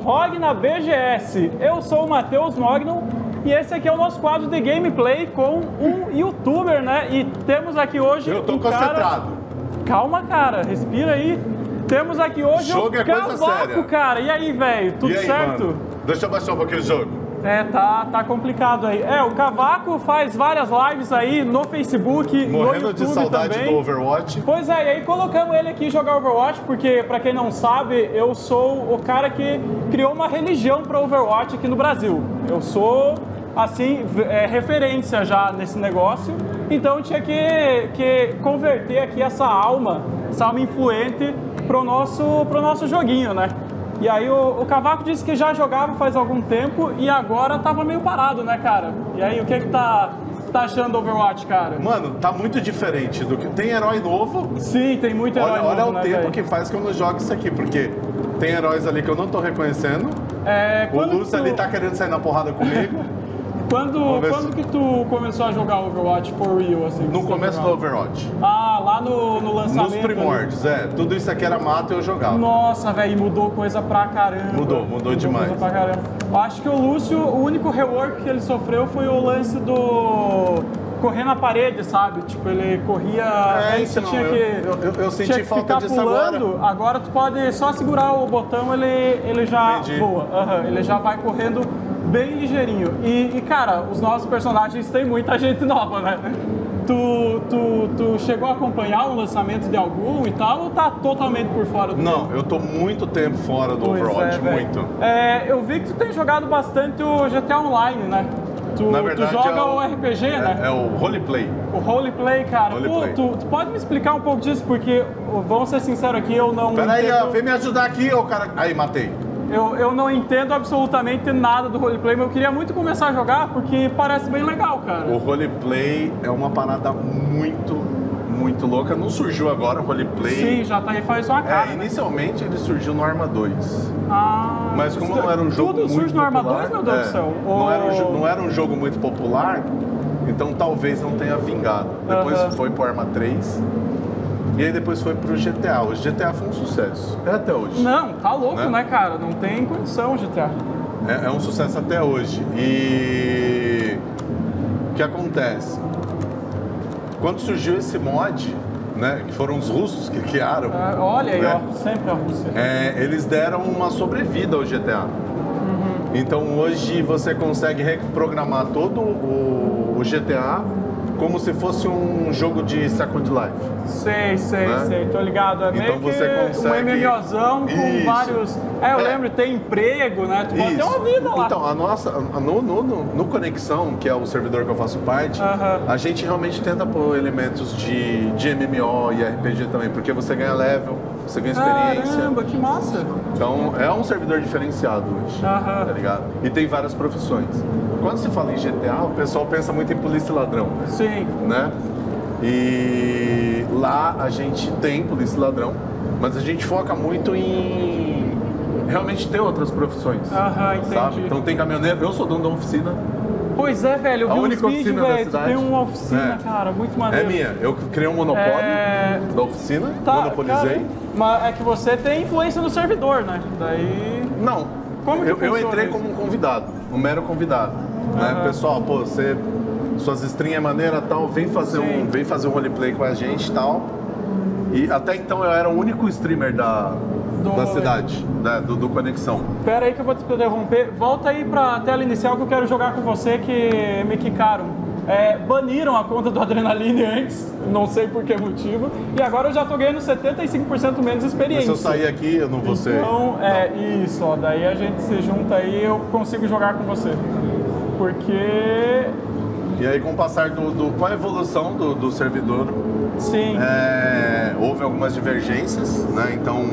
Estamos ao vivo com o ROG na BGS. Eu sou o Matheus Mognon e esse aqui é o nosso quadro de gameplay com um youtuber, né? E temos aqui hoje. Eu tô um concentrado. Cara... Calma, cara, respira aí. Temos aqui hoje Jogo o é coisa Cavaco, séria. cara. E aí, velho? Tudo aí, certo? mano? Deixa eu baixar um pouquinho o jogo. É, tá, tá complicado aí. É, o Cavaco faz várias lives aí no Facebook, no Morrendo YouTube de saudade também. do Overwatch. Pois é, e aí colocamos ele aqui jogar Overwatch, porque pra quem não sabe, eu sou o cara que criou uma religião para Overwatch aqui no Brasil. Eu sou assim é, referência já nesse negócio, então tinha que, que converter aqui essa alma, essa alma influente pro nosso pro nosso joguinho, né? E aí o, o Cavaco disse que já jogava faz algum tempo e agora tava meio parado, né, cara? E aí o que que tá tá achando do Overwatch, cara? Mano, tá muito diferente do que. Tem herói novo. Sim, tem muito herói Olha, olha novo, o né, tempo velho? que faz que eu não jogo isso aqui, porque tem heróis ali que eu não tô reconhecendo. É, O Lúcio tu- ali tá querendo sair na porrada comigo. Quando, quando que tu começou a jogar Overwatch for real, assim? no começo do jogava? Overwatch. Ah, lá no, no lançamento. Nos ali. primórdios, é. Tudo isso aqui era mato e eu jogava. Nossa, velho, mudou coisa pra caramba. Mudou, mudou demais. Coisa pra caramba. Eu acho que o Lúcio, o único rework que ele sofreu foi o lance do correr na parede, sabe? Tipo, ele corria. É, antes então, tinha eu- que. eu- eu- eu senti tinha que falta ficar disso pulando. Agora. tu pode só segurar o botão, ele, ele já Entendi. voa. Aham, ele já vai correndo bem ligeirinho. E, e, cara, os nossos personagens têm muita gente nova, né? Tu, tu, tu chegou a acompanhar o lançamento de algum e tal, ou tá totalmente por fora do Não, eu tô muito tempo fora do Pois Overwatch, é, muito. É, eu vi que tu tem jogado bastante o GTA Online, né? Tu, Na tu verdade, joga é o, RPG, é, né? É o roleplay. O roleplay, cara. Roleplay. Pô, tu, tu pode me explicar um pouco disso? Porque, vamos ser sinceros aqui, eu não Peraí, entendo... ó, vem me ajudar aqui, ô cara. Aí, matei. Eu, eu não entendo absolutamente nada do roleplay, mas eu queria muito começar a jogar porque parece bem legal, cara. O roleplay é uma parada muito, muito louca. Não surgiu agora o roleplay. Sim, já tá aí faz uma cara. É, né? inicialmente ele surgiu no Arma 2. Ah, Mas como não era um jogo Tudo muito surge no Arma popular, 2, meu Deus é, do céu. Não, era um, não era um jogo muito popular, então talvez não tenha vingado. Depois Aham. foi pro Arma 3 e aí depois foi pro GTA. O GTA foi um sucesso. É até hoje. Não, tá louco, Né? né, cara? Não tem condição, GTA. É, é um sucesso até hoje. E o que acontece? Quando surgiu esse mod, né, que foram os russos que criaram, Ah, olha aí, É. ó, sempre a Rússia. é, eles deram uma sobrevida ao GTA. Uhum. Então hoje você consegue reprogramar todo o, o GTA como se fosse um jogo de Second Life. Sei, sei, Né? sei, tô ligado. É Então meio você que consegue- um MMOzão com Isso. vários. É, eu É. lembro, tem emprego, né? Tu pode ter uma vida lá. Então, a nossa, no, no, no- Conexão, que é o servidor que eu faço parte, Aham. a gente realmente tenta pôr elementos de, de MMO e RPG também, porque você ganha level, você ganha experiência. Caramba, que massa. Então, é um servidor diferenciado hoje, tá ligado? E tem várias profissões. Quando se fala em GTA, o pessoal pensa muito em polícia e ladrão, Sim. né? E lá a gente tem polícia e ladrão, mas a gente foca muito em realmente ter outras profissões. Aham, entendi. Sabe? Então tem caminhoneiro, eu sou dono da oficina, Pois é, velho, eu A vi uns única vídeos, oficina da velho. Tem uma oficina, É. cara, muito é maneiro. minha. Eu criei um monopólio É. da oficina, Tá, monopolizei. cara, mas é que você tem influência no servidor, né? Daí. Não. Como que eu, eu entrei isso? como um convidado, um mero convidado. Né? Aham. Pessoal, pô, você. Suas streams é maneira tal, vem fazer, Sim. um, vem fazer um roleplay com a gente e tal. E até então eu era o único streamer da, Do da cidade, né, do, do Conexão. Pera aí que eu vou te interromper. Volta aí pra tela inicial que eu quero jogar com você que me quicaram. É, baniram a conta do Adrenaline antes, não sei por que motivo, e agora eu já tô ganhando 75% menos Mas experiência. se eu sair aqui, eu não vou ser. Então, é isso, ó, daí a gente se junta aí e eu consigo jogar com você. Porque, E aí, com o passar do. do- com a evolução do, do servidor, sim, é, houve algumas divergências, né? Então,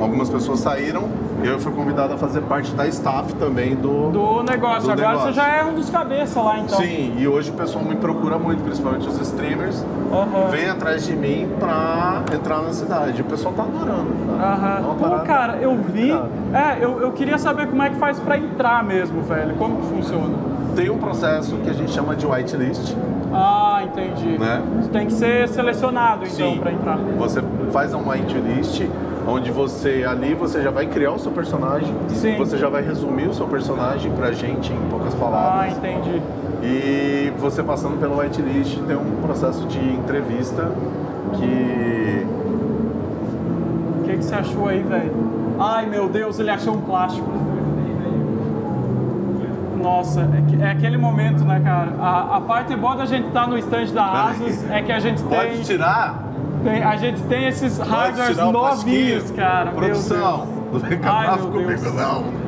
algumas pessoas saíram e eu fui convidado a fazer parte da staff também do. do negócio. do agora negócio. você já é um dos cabeças lá, então. Sim, e hoje o pessoal me procura muito, principalmente os streamers, Aham. vem atrás de mim pra entrar na cidade. O pessoal tá adorando, cara. Uma Pô, cara, eu vi. É, eu, eu queria saber como é que faz pra entrar mesmo, velho. Como que funciona? Tem um processo que a gente chama de whitelist, Ah, entendi. Né? Você tem que ser selecionado então pra entrar. Você faz um whitelist, onde você ali você já vai criar o seu personagem, Sim. você já vai resumir o seu personagem pra gente em poucas Ah, palavras. entendi. E você passando pelo whitelist tem um processo de entrevista que O que, que você achou aí, velho? Ai, meu Deus, ele achou um plástico. Nossa, é, é aquele momento, né, cara? A, a parte boa da gente estar no stand da Asus é que a gente pode tem, tirar, tem- a gente tem esses pode hardwares novinhos, cara. Produção, não vem acabar comigo não.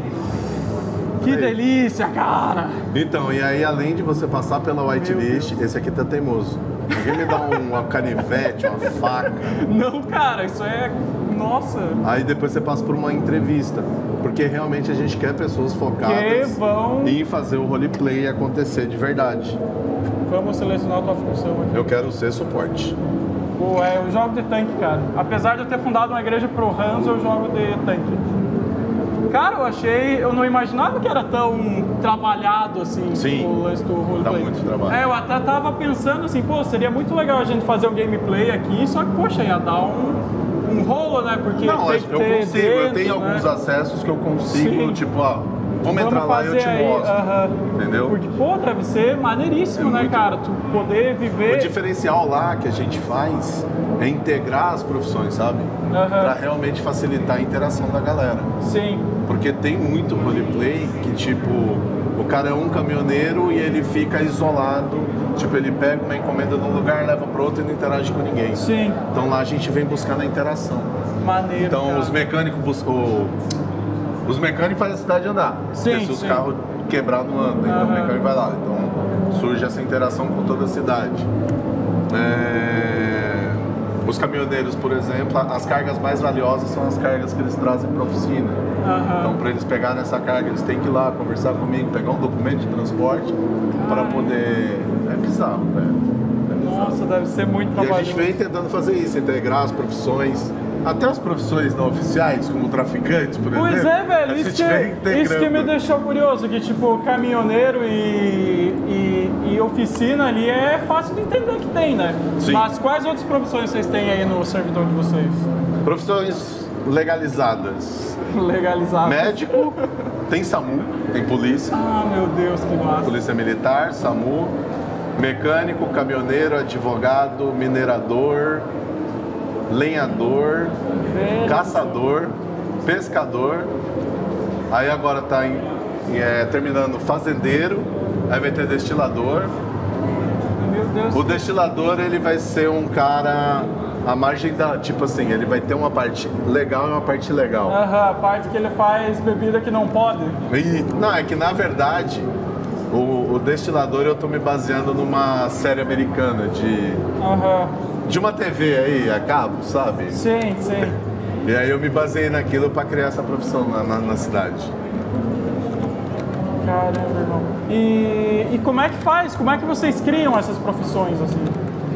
Que delícia, cara! Então, e aí além de você passar pela whitelist, esse aqui tá teimoso. Alguém me dá um, uma canivete, uma faca. Não, cara, isso é. Nossa! Aí depois você passa por uma entrevista. Porque realmente a gente quer pessoas Que focadas vão. em fazer o roleplay acontecer de verdade. Vamos selecionar a tua função aqui. Eu quero ser suporte. Pô, é, eu jogo de tanque, cara. Apesar de eu ter fundado uma igreja pro Hans, eu jogo de tanque. Cara, eu achei. Eu não imaginava que era tão trabalhado assim Sim. o lance do roleplay. Dá muito trabalho. É, eu até tava pensando assim, pô, seria muito legal a gente fazer um gameplay aqui, só que, poxa, ia dar um, um rolo, né? Porque Não, tem eu que ter consigo, eu dentro, tenho né? alguns acessos que eu consigo, Sim. tipo, ó, vamos, entrar lá e eu te aí, mostro. aham. Entendeu? Porque, pô, deve ser maneiríssimo, É né, muito cara? Tu poder O viver. diferencial lá que a gente faz é integrar as profissões, sabe? Aham. Pra realmente facilitar a interação da galera. Sim. Porque tem muito roleplay que, tipo, o cara é um caminhoneiro e ele fica isolado. Tipo, ele pega uma encomenda de um lugar, leva pro outro e não interage com ninguém. Sim. Então lá a gente vem buscar na interação. Maneiro. Então cara. os mecânicos bus- o- os mecânicos fazem a cidade andar. Sim, Porque se os sim. carros quebrados não andam, então Aham. o mecânico vai lá. Então surge essa interação com toda a cidade. É, Os caminhoneiros, por exemplo, as cargas mais valiosas são as cargas que eles trazem para a oficina. Aham. Então, para eles pegarem essa carga, eles têm que ir lá conversar comigo, pegar um documento de transporte para poder. É bizarro, velho. É. Nossa, deve ser muito E a gente vem tentando fazer isso, integrar as profissões, até as profissões não oficiais, como traficantes, por Pois exemplo. é, velho, isso que, integrando. isso que me deixou curioso, que tipo, caminhoneiro e, e, e oficina ali é fácil de entender que tem, né? Sim. Mas quais outras profissões vocês têm aí no servidor de vocês? Profissões legalizadas. Legalizadas. Médico, tem SAMU, tem polícia, Ah, meu Deus, que massa. polícia militar, SAMU, mecânico, caminhoneiro, advogado, minerador, lenhador, Velho. caçador, pescador. Aí agora tá em- é, terminando fazendeiro, aí vai ter destilador. Meu Deus. O destilador ele vai ser um cara à margem da, tipo assim, ele vai ter uma parte legal e uma parte legal. Aham, a parte que ele faz bebida que não pode. E, não, é que na verdade o, o destilador eu tô me baseando numa série americana de, Aham. de uma TV aí, a cabo, sabe? Sim, sim. E aí eu me baseei naquilo para criar essa profissão na, na, na cidade. Caramba, irmão. E, e como é que faz? Como é que vocês criam essas profissões assim?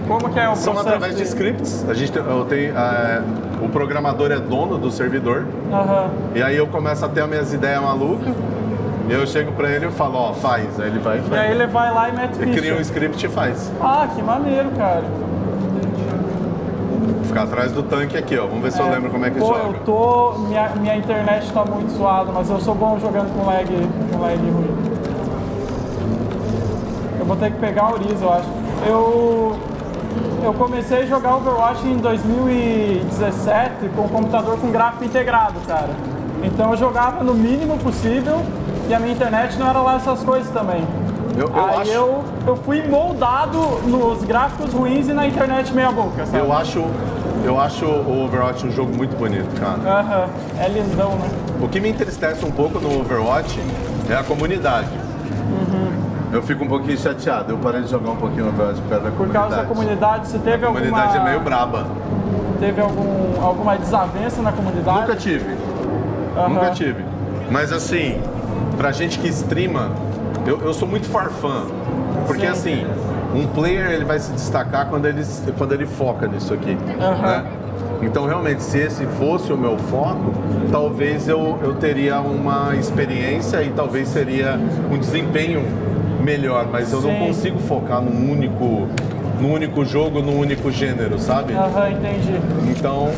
Como que é o São processo? através de scripts. A gente tem, eu tenho, é, o programador é dono do servidor. Aham. E aí eu começo a ter as minhas ideias malucas. E eu chego pra ele e falo, ó, faz. Aí ele vai e E faz. aí ele vai lá e mete Ele cria um ficha. script e faz. Ah, que maneiro, cara. Vou ficar atrás do tanque aqui, ó. Vamos ver se eu lembro como é que Pô, joga. eu tô. Minha, minha internet tá muito zoada, mas eu sou bom jogando com lag, com lag ruim. Eu vou ter que pegar a Uriza, eu acho. Eu. Eu comecei a jogar Overwatch em 2017 com um computador com gráfico integrado, cara. Então eu jogava no mínimo possível e a minha internet não era lá essas coisas também. Eu- eu Aí acho- eu, eu fui moldado nos gráficos ruins e na internet meia boca, sabe? Eu acho, eu acho o Overwatch um jogo muito bonito, cara. Aham, é lindão, né? O que me entristece um pouco no Overwatch é a comunidade. Eu fico um pouquinho chateado. Eu parei de jogar um pouquinho no Overwatch por causa da Por comunidade. causa da comunidade, você teve A comunidade alguma, é meio braba. teve algum, alguma desavença na comunidade? Nunca tive. Aham. Nunca tive. Mas assim, pra gente que streama, eu, eu sou muito farfã. Porque Sim. assim, um player ele vai se destacar quando ele, quando ele foca nisso aqui. Aham. né? Então realmente, se esse fosse o meu foco, talvez eu, eu teria uma experiência e talvez seria um desempenho melhor. Mas eu não consigo focar num único, num único jogo, num único gênero, sabe? Aham, entendi. Então,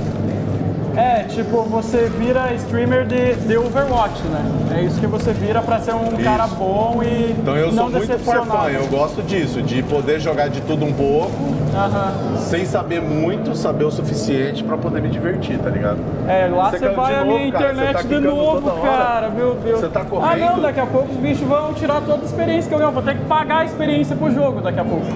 É, tipo, você vira streamer de, de Overwatch, né? É isso que você vira pra ser um cara bom e Então eu não sou muito fã, eu gosto disso, de poder jogar de tudo um pouco, Aham. Sem saber muito, saber o suficiente pra poder me divertir, tá ligado? É, lá Você vai a minha cara, internet tá de novo, hora. cara, meu Deus. Você tá Ah, correndo? não, daqui a pouco os bichos vão tirar toda a experiência que eu ganho. Vou ter que pagar a experiência pro jogo daqui a pouco.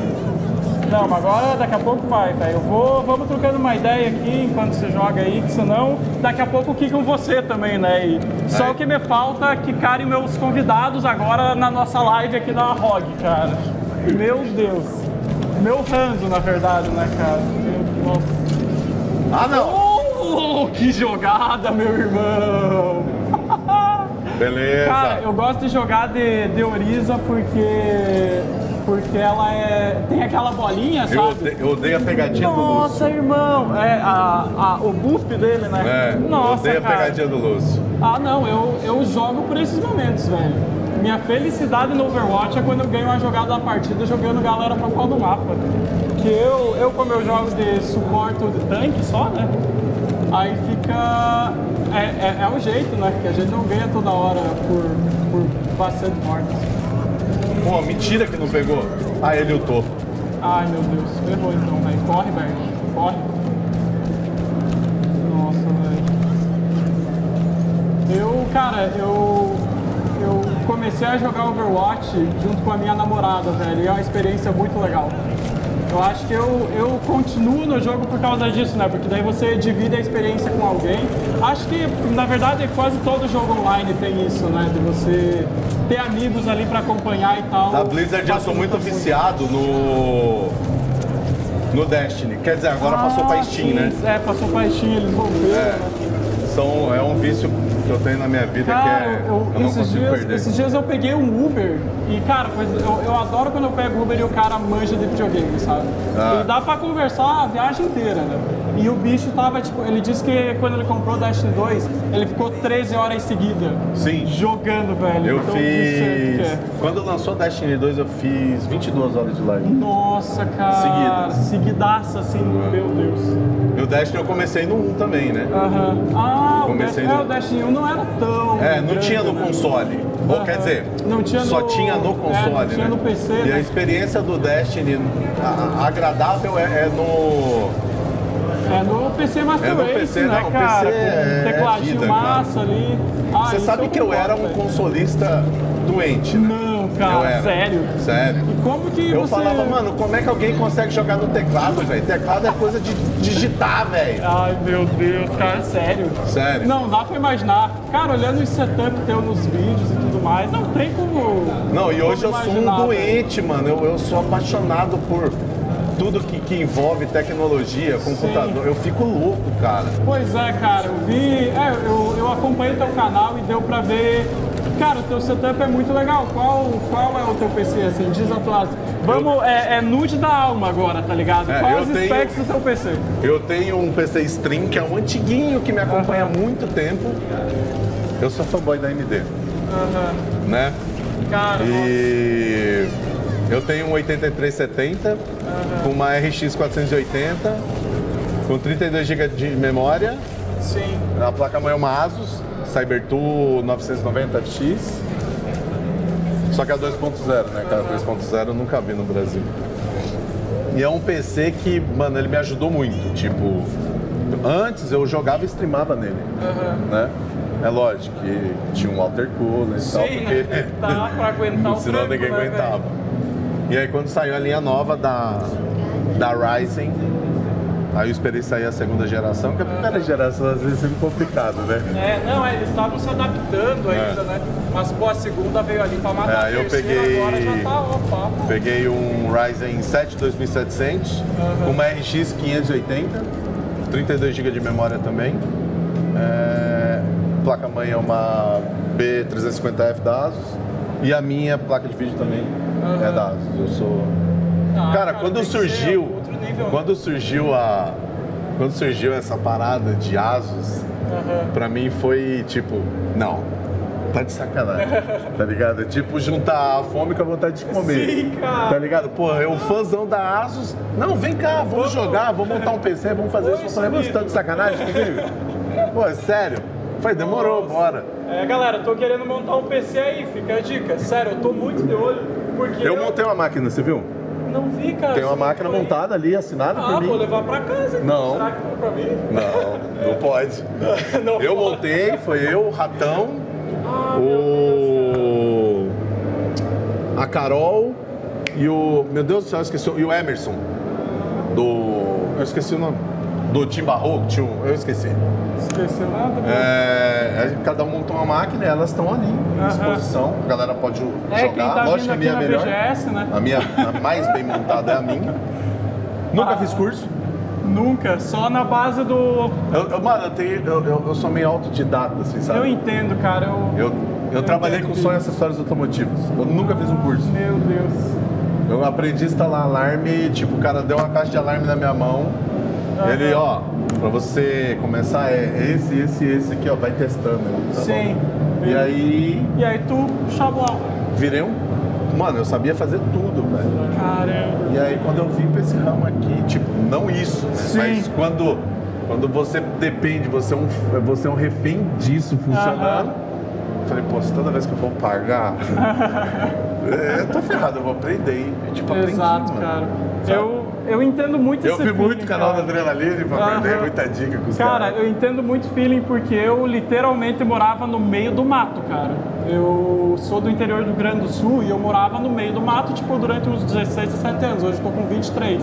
Não, mas agora daqui a pouco vai, velho. Eu vou, vamos trocando uma ideia aqui enquanto você joga aí, que senão daqui a pouco quicam você também, né? E só Aí. o que me falta é quicarem meus convidados agora na nossa live aqui da ROG, cara. Meu Deus. Meu ranzo, na verdade, né, cara? Nossa. Ah, não! Oh, que jogada, meu irmão! Beleza. Cara, eu gosto de jogar de, de Oriza porque porque ela é tem aquela bolinha, Eu sabe? odeio, eu odeio a pegadinha do Lúcio. Nossa, irmão, é a, a- o buff dele, né? É, eu Nossa, odeio a cara. pegadinha do Lúcio. Ah, não, eu, eu jogo por esses momentos, velho. Minha felicidade no Overwatch é quando eu ganho uma jogada da partida jogando galera pra fora do mapa. Que eu, eu como eu jogo de suporte ou de tanque só, né? Aí fica. É, é, é o jeito, né? Que a gente não ganha toda hora por, por bastante mortes. Pô, mentira que não pegou. Ah, ele lutou. Ai meu Deus, ferrou então, velho. Corre, velho. Corre. Nossa, velho. Eu, cara, eu. Comecei a jogar Overwatch junto com a minha namorada, velho. E é uma experiência muito legal. Eu acho que eu, eu continuo no jogo por causa disso, né? Porque daí você divide a experiência com alguém. Acho que, na verdade, quase todo jogo online tem isso, né? De você ter amigos ali pra acompanhar e tal. Da Blizzard eu sou muito viciado no. No Destiny. Quer dizer, agora passou pra Ah, Steam, sim. né? É, passou pra Steam, eles romperam. É. né? São, é um vício que eu tenho na minha vida Cara, que é. eu, Eu, esses, dias, esses dias eu peguei um Uber e, cara, eu, eu adoro quando eu pego Uber e o cara manja de videogame, sabe? Ah. Dá pra conversar a viagem inteira, né? E o bicho tava, tipo, ele disse que quando ele comprou o Destiny 2, ele ficou 13 horas seguidas Sim. jogando, velho. Eu Então, é o fiz. é. Quando lançou Destiny 2, eu fiz 22 horas de live. Nossa, cara. Seguidas. Seguidaça, assim, meu Deus. E o Destiny eu comecei no 1 também, né? Aham. Ah, o Comecei Destiny, no- é, o Destiny 1 não era tão. É, não grande, tinha no né? console. Ou quer dizer, Não tinha só no- tinha no é, console, não tinha né? no PC, E a né? experiência do Destiny a- a- agradável é, é no. É no PC Master É no Race, PC, né, o cara? PC é- é tecladinho vida, massa ali. Ah, Você isso sabe que eu era um velho. consolista doente, né? Não, cara, sério. Sério. E como que Eu você... falava, mano, como é que alguém consegue jogar no teclado, velho? Teclado é coisa de digitar, velho. Ai, meu Deus, cara, sério. Sério. Não, dá pra imaginar. Cara, olhando os setup teu nos vídeos e tudo mais, não tem como... Não, e hoje eu sou um velho. doente, mano. Eu, eu sou apaixonado por tudo que, que envolve tecnologia, computador. Eu fico louco, cara. Pois é, cara, eu vi... É, eu, eu acompanhei teu canal e deu pra ver... Cara, o teu setup é muito legal. Qual, qual é o teu PC, assim? Diz a tua... Vamos, é, é nude da alma agora, tá ligado? É, Qual eu os tenho- specs do teu PC? Eu tenho um PC Stream, que é um antiguinho que me acompanha há muito tempo. Eu sou fanboy da AMD, Aham. né? Cara, E eu tenho um 8370 com uma RX 480 com 32 GB de memória. sim. A placa-mãe é uma Asus Cybertool 990X. Só que é 2.0, né, cara? 2.0 eu nunca vi no Brasil. E é um PC que, mano, ele me ajudou muito. Tipo, antes eu jogava e streamava nele, né? É lógico que tinha um water cooler e tal, porque né? Tá pra aguentar o senão tranco, ninguém né, aguentava. E aí quando saiu a linha nova da, da Ryzen, aí eu esperei sair a segunda geração, que a primeira geração às vezes é sempre complicado, né? É, não, é, eles estavam se adaptando ainda, né? Mas, pô, a segunda veio ali pra matar É, a eu terceira, peguei- agora já tá, papo. Peguei um Ryzen 7 2700, com uma RX 580, 32 GB de memória também. É, placa-mãe é uma B350F da Asus. E a minha placa de vídeo também é da Asus. Eu sou. Ah, Cara, quando que ser surgiu. Quando surgiu a. Quando surgiu essa parada de Asus, Aham. pra mim foi tipo, não, tá de sacanagem, tá ligado? É tipo juntar a fome com a vontade de comer. Sim, cara. Tá ligado? Pô, eu fãzão da Asus. Não, vem cá, vamos jogar, vamos montar um PC, vamos fazer isso. Eu falei, você tá de sacanagem comigo? Pô, é sério? Falei, demorou, Nossa. bora. É, galera, tô querendo montar um PC aí, fica a dica. Sério, eu tô muito de olho, porque Eu montei uma máquina, você viu? não vi, cara. Tem uma máquina foi. montada ali, assinada Ah, por mim. vou levar pra casa. então. Não. Será que não pra mim? Não, não pode. Não Eu pode. montei, foi eu, o Ratão, Ah, o. a Carol e o. Meu Deus do céu, eu esqueci. E o Emerson. Do. Eu esqueci o nome. Do Tim Barroco, tio, eu esqueci. Esqueceu nada? É, cada um montou uma máquina e elas estão ali, à disposição. A galera pode É, quem jogar. tá Lógico que a minha é melhor. BGS, né? A minha a mais bem montada é a minha. Nunca Ah. fiz curso. Nunca, só na base do. Eu, eu- mano, eu, tenho, eu, eu, sou meio autodidata, assim, sabe? Eu entendo, cara. Eu. Eu, eu trabalhei com som e acessórios automotivos. Eu nunca fiz um curso. Meu Deus. Eu aprendi a instalar alarme, tipo, o cara deu uma caixa de alarme na minha mão. Aham. Ele, ó, pra você começar é esse, esse, esse aqui, ó, vai testando. tá Sim. bom? E aí, E aí tu chablau. virei um. Mano, eu sabia fazer tudo, velho. Caramba. E aí, quando eu vim pra esse ramo aqui, tipo, não isso, né? Sim. Mas quando, quando você depende, você é um, você é um refém disso funcionando. Eu Falei, pô, toda vez que eu vou pagar, é, eu tô ferrado, eu vou aprender. E, tipo, aprendi, Exato, mano. cara. Sabe? Eu, eu entendo muito Eu esse vi muito feeling, canal da. Adrenaline pra Aham. aprender muita dica com os Cara, caras. eu entendo muito feeling porque eu literalmente morava no meio do mato, cara. Eu sou do interior do Rio Grande do Sul e eu morava no meio do mato, tipo, durante uns 16, 17 anos. Hoje eu tô com 23.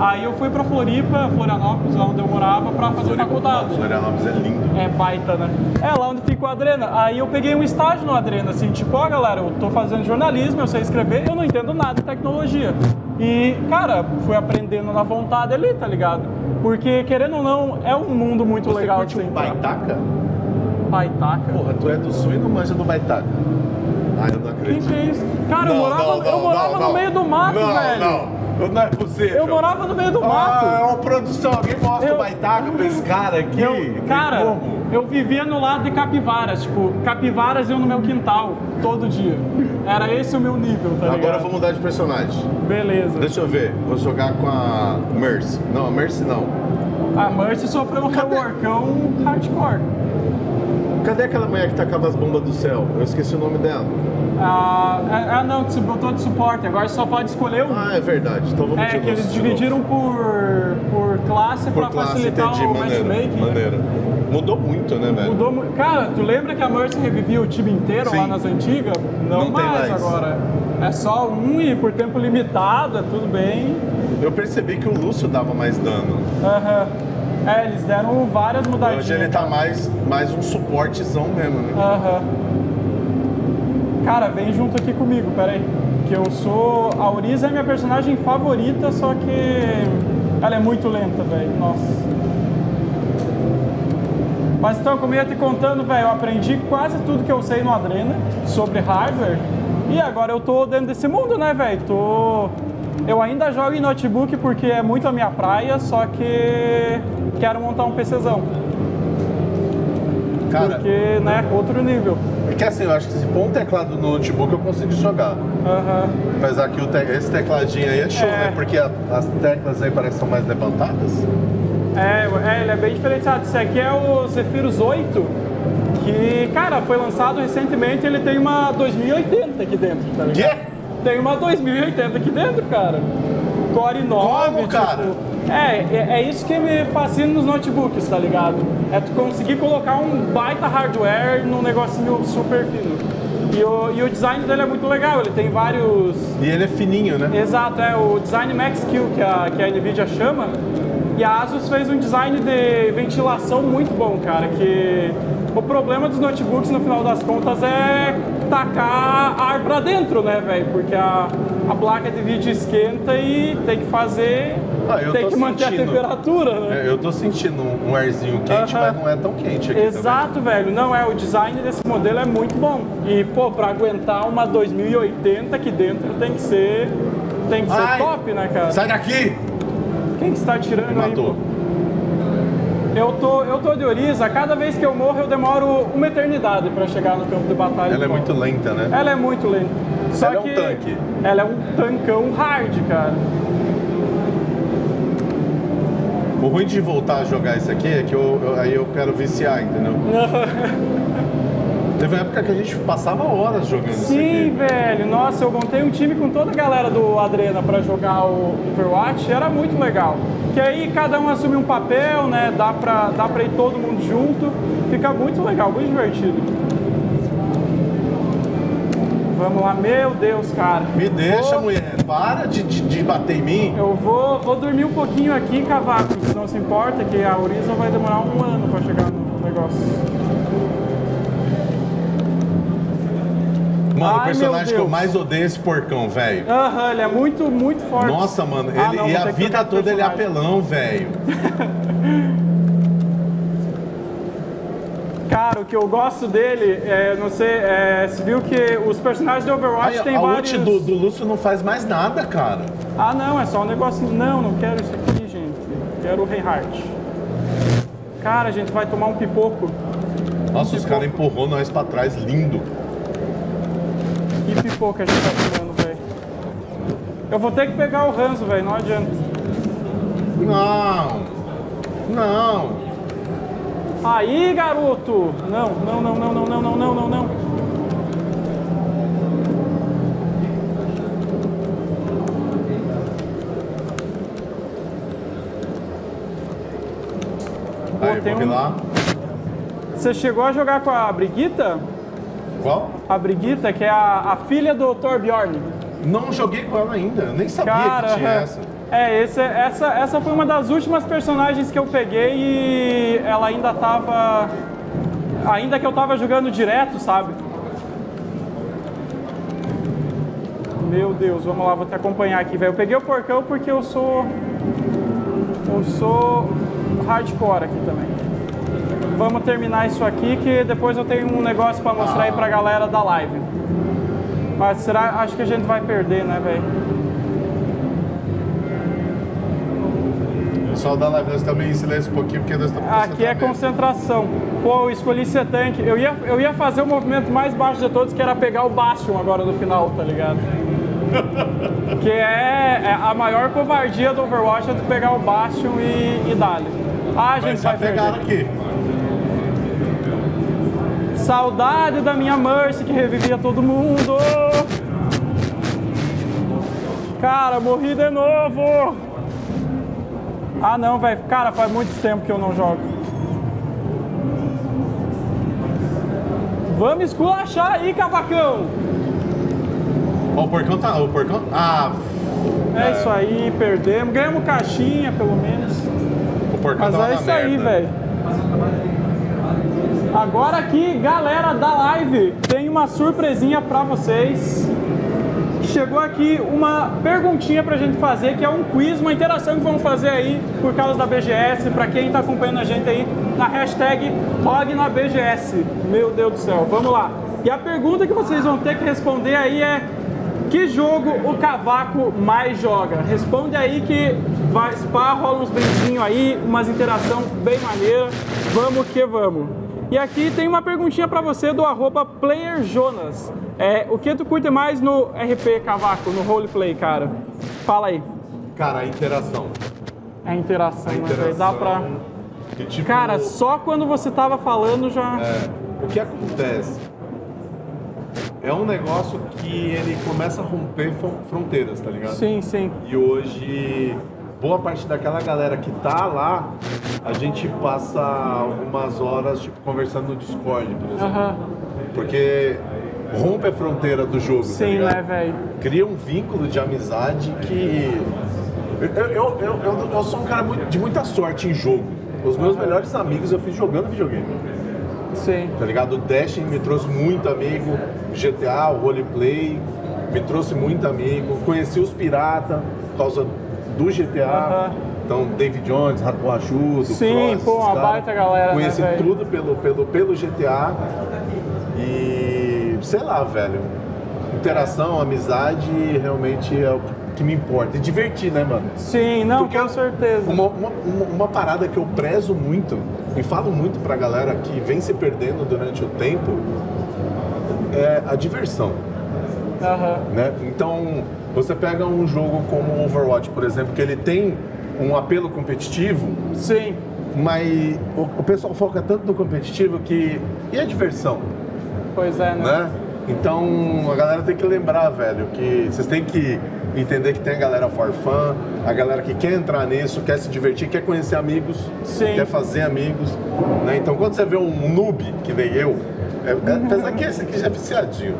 Aí eu fui pra Floripa, Florianópolis, lá onde eu morava, pra fazer faculdade. Florianópolis é lindo. É baita, né? É lá onde fica o Adrena. Aí eu peguei um estágio no Adrena, assim, tipo, ó, galera, eu tô fazendo jornalismo, eu sei escrever, eu não entendo nada de tecnologia. E, cara, fui aprendendo na vontade ali, tá ligado? Porque, querendo ou não, é um mundo muito Você legal de um baitaca? Baitaca? Porra, tu é do sul e não manja do baitaca. Ah, eu não Quem acredito. fez? Cara, eu Não, morava, não, eu não, morava não, no meio do mato, velho. Não, não é possível. Eu morava no meio do mato. Ah, é uma produção. Alguém mostra Eu- o baitaca pra esse cara aqui. Eu, cara, como? Eu vivia no lado de capivaras, tipo, capivaras iam no meu quintal todo dia. Era esse o meu nível, tá ligado? Agora eu vou mudar de personagem. Beleza. Deixa eu ver. Vou jogar com a Mercy. Não, a Mercy não. A Mercy sofreu um Cadê? reworkão hardcore. Cadê aquela mulher que tacava as bombas do céu? Eu esqueci o nome dela. Ah, ah, ah, não, que se botou de suporte, agora só pode escolher um. Ah, é verdade. Então vamos é, que eles dividiram por, por classe novo. pra por classe, facilitar entendi. o Maneiro. matchmaking. né? Mudou muito, né, velho? Mudou muito. Cara, tu lembra que a Mercy revivia o time inteiro lá Sim. nas antigas? Não, Não mais, mais. agora. É só um e por tempo limitado, é tudo bem. Eu percebi que o Lúcio dava mais dano. Aham. É, eles deram várias mudadinhas. Hoje ele tá mais, mais um suportezão mesmo, né? Aham. Cara, vem junto aqui comigo, peraí. Que eu sou. A Orisa é minha personagem favorita, só que. Ela é muito lenta, velho. Nossa. Mas então, como eu ia te contando, velho, eu aprendi quase tudo que eu sei no Adrena sobre hardware. E agora eu tô dentro desse mundo, né, velho? Tô. Eu ainda jogo em notebook porque é muito a minha praia, só que quero montar um PCzão. Cara, Porque, né, outro nível. é que assim, eu acho que se pôr um teclado no notebook eu consigo jogar. Aham. Apesar que te- esse tecladinho aí é show, É. né? Porque a- as teclas aí parecem que são mais levantadas. É, é, ele é bem diferenciado. Esse aqui é o Zephyrus 8, que, cara, foi lançado recentemente ele tem uma 2080 aqui dentro, tá ligado? Quê? Tem uma 2080 aqui dentro, cara. Core 9, Como, cara? tipo... É, é, é isso que me fascina nos notebooks, tá ligado? É tu conseguir colocar um baita hardware num negocinho super fino. E o, e o design dele é muito legal, ele tem vários... E ele é fininho, né? Exato, é o Design Max Q que a, que a NVIDIA chama. E a Asus fez um design de ventilação muito bom, cara. Que o problema dos notebooks, no final das contas, é tacar ar pra dentro, né, velho? Porque a, a placa de vídeo esquenta e tem que fazer. Ah, tem que manter sentindo. a temperatura, né? É, Eu tô sentindo um arzinho quente, Aham. mas não é tão quente aqui Exato, velho. Não, é, o design desse modelo é muito bom. E, pô, pra aguentar uma 2080 aqui dentro tem que ser. Tem que ser Ai. top, né, cara? também. Sai daqui! Quem que está tirando Me aí, matou. pô? Eu tô, eu tô de Oriza, cada vez que eu morro eu demoro uma eternidade pra chegar no campo de batalha. Ela é muito lenta, né? Ela é muito lenta. Só Ela é um que tanque. Ela é um tancão hard, cara. O ruim de voltar a jogar isso aqui é que eu, eu- aí eu quero viciar, entendeu? Teve uma época que a gente passava horas jogando Sim, velho. Nossa, eu montei um time com toda a galera do Adrena pra jogar o Overwatch. Era muito legal. Que aí cada um assume um papel, né? Dá pra, dá pra ir todo mundo junto. Fica muito legal, muito divertido. Vamos lá, meu Deus, cara. Me deixa, Vou- mulher. Para de, de, de bater em mim. Eu vou, vou dormir um pouquinho aqui, Cavaco, se não se importa, que a Horizon vai demorar um ano pra chegar no negócio. Mano, o Ai, personagem meu que eu mais odeio é esse porcão, velho. Aham, ele é muito, muito forte. Nossa, mano, ele, Ah, não, e a que vida toda ele é personagem. apelão, velho. Cara, o que eu gosto dele, é, não sei, é, você viu que os personagens do Overwatch Aí, tem a vários... ult do, do Lúcio não faz mais nada, cara. Ah, não, é só um negocinho. Não, não quero isso aqui, gente. Quero o Reinhardt. Cara, a gente vai tomar um pipoco. Nossa, os Pipoco. caras empurrou nós pra trás, lindo. Que pipoco a gente tá tomando, velho. Eu vou ter que pegar o ranço, velho, não adianta. Não, não. Aí, garoto! Não, não, não, não, não, não, não, não, não, não. Aí, tem vamos um- lá. Você chegou a jogar com a Briguita? Qual? A Briguita, que é a, a filha do Torbjorn. Não joguei com ela ainda, eu nem sabia Cara, que tinha é. essa. É, esse, essa, essa foi uma das últimas personagens que eu peguei e ela ainda tava. Ainda que eu tava jogando direto, sabe? Meu Deus, vamos lá, vou te acompanhar aqui, velho. Eu peguei o porcão porque eu sou. Eu sou hardcore aqui também. Vamos terminar isso aqui que depois eu tenho um negócio pra mostrar aí pra galera da live. Mas será. Acho que a gente vai perder, né, velho? Pessoal da live, nós também em silêncio um pouquinho, porque nós estamos Aqui é concentração. Pô, eu escolhi ser tanque. Eu ia, eu ia fazer o movimento mais baixo de todos, que era pegar o Bastion agora no final, tá ligado? que é, é a maior covardia do Overwatch é tu pegar o Bastion e, e dar-lhe. Ah, a Mas gente já vai pegaram aqui. Saudade da minha Mercy que revivia todo mundo. Cara, morri de novo. Ah não, velho. Cara, faz muito tempo que eu não jogo. Vamos esculachar aí, cavacão. Ó, o porcão tá. O porcão. Ah, É isso aí, perdemos. Ganhamos caixinha, pelo menos. o porcão Mas é isso aí, merda. velho. Agora aqui, galera da live, tem uma surpresinha pra vocês. Chegou aqui uma perguntinha pra gente fazer, que é um quiz, uma interação que vamos fazer aí por causa da BGS, pra quem tá acompanhando a gente aí na hashtag ROG BGS. Meu Deus do céu, vamos lá. E a pergunta que vocês vão ter que responder aí é que jogo o Cavaco mais joga? Responde aí que vai spa, rola uns brinquinhos aí, umas interação bem maneira. Vamos que vamos. E aqui tem uma perguntinha pra você do arroba PlayerJonas. É, o que tu curte mais no RP Cavaco, no roleplay, cara? Fala aí. Cara, a interação. É interação, A né, interação. Dá pra... Que, tipo, Cara, só quando você tava falando já... É, o que acontece? É um negócio que ele começa a romper fron- fronteiras, tá ligado? Sim, sim. E hoje, boa parte daquela galera que tá lá, a gente passa algumas horas tipo, conversando no Discord, por exemplo. Porque rompe a fronteira do jogo, tá Sim, ligado? né, velho? Cria um vínculo de amizade que. Eu, eu, eu, eu, eu sou um cara de muita sorte em jogo. Os meus melhores amigos eu fiz jogando videogame. Sim. Tá ligado? O Destiny me trouxe muito amigo, GTA, o roleplay me trouxe muito amigo. Conheci os piratas por causa do GTA. Aham. Então, David Jones, Borrachudo, Sim, Cross, pô, uma caras. baita galera, né, Conheci velho? tudo pelo, pelo, pelo GTA. E sei lá, velho. Interação, amizade realmente é o que me importa. E divertir, né, mano? Sim, não, Porque com certeza. Uma, uma, uma- parada que eu prezo muito e falo muito pra galera que vem se perdendo durante o tempo é a diversão, Aham. né? Então, você pega um jogo como Overwatch, por exemplo, que ele tem um apelo competitivo, Sim. mas o, o pessoal foca tanto no competitivo que. E a diversão? Pois é, né? né? Então a galera tem que lembrar, velho, que vocês têm que entender que tem a galera for fun, a galera que quer entrar nisso, quer se divertir, quer conhecer amigos, Sim. quer fazer amigos. Né? Então quando você vê um noob, que nem eu, é, é, apesar que esse aqui já é viciadinho.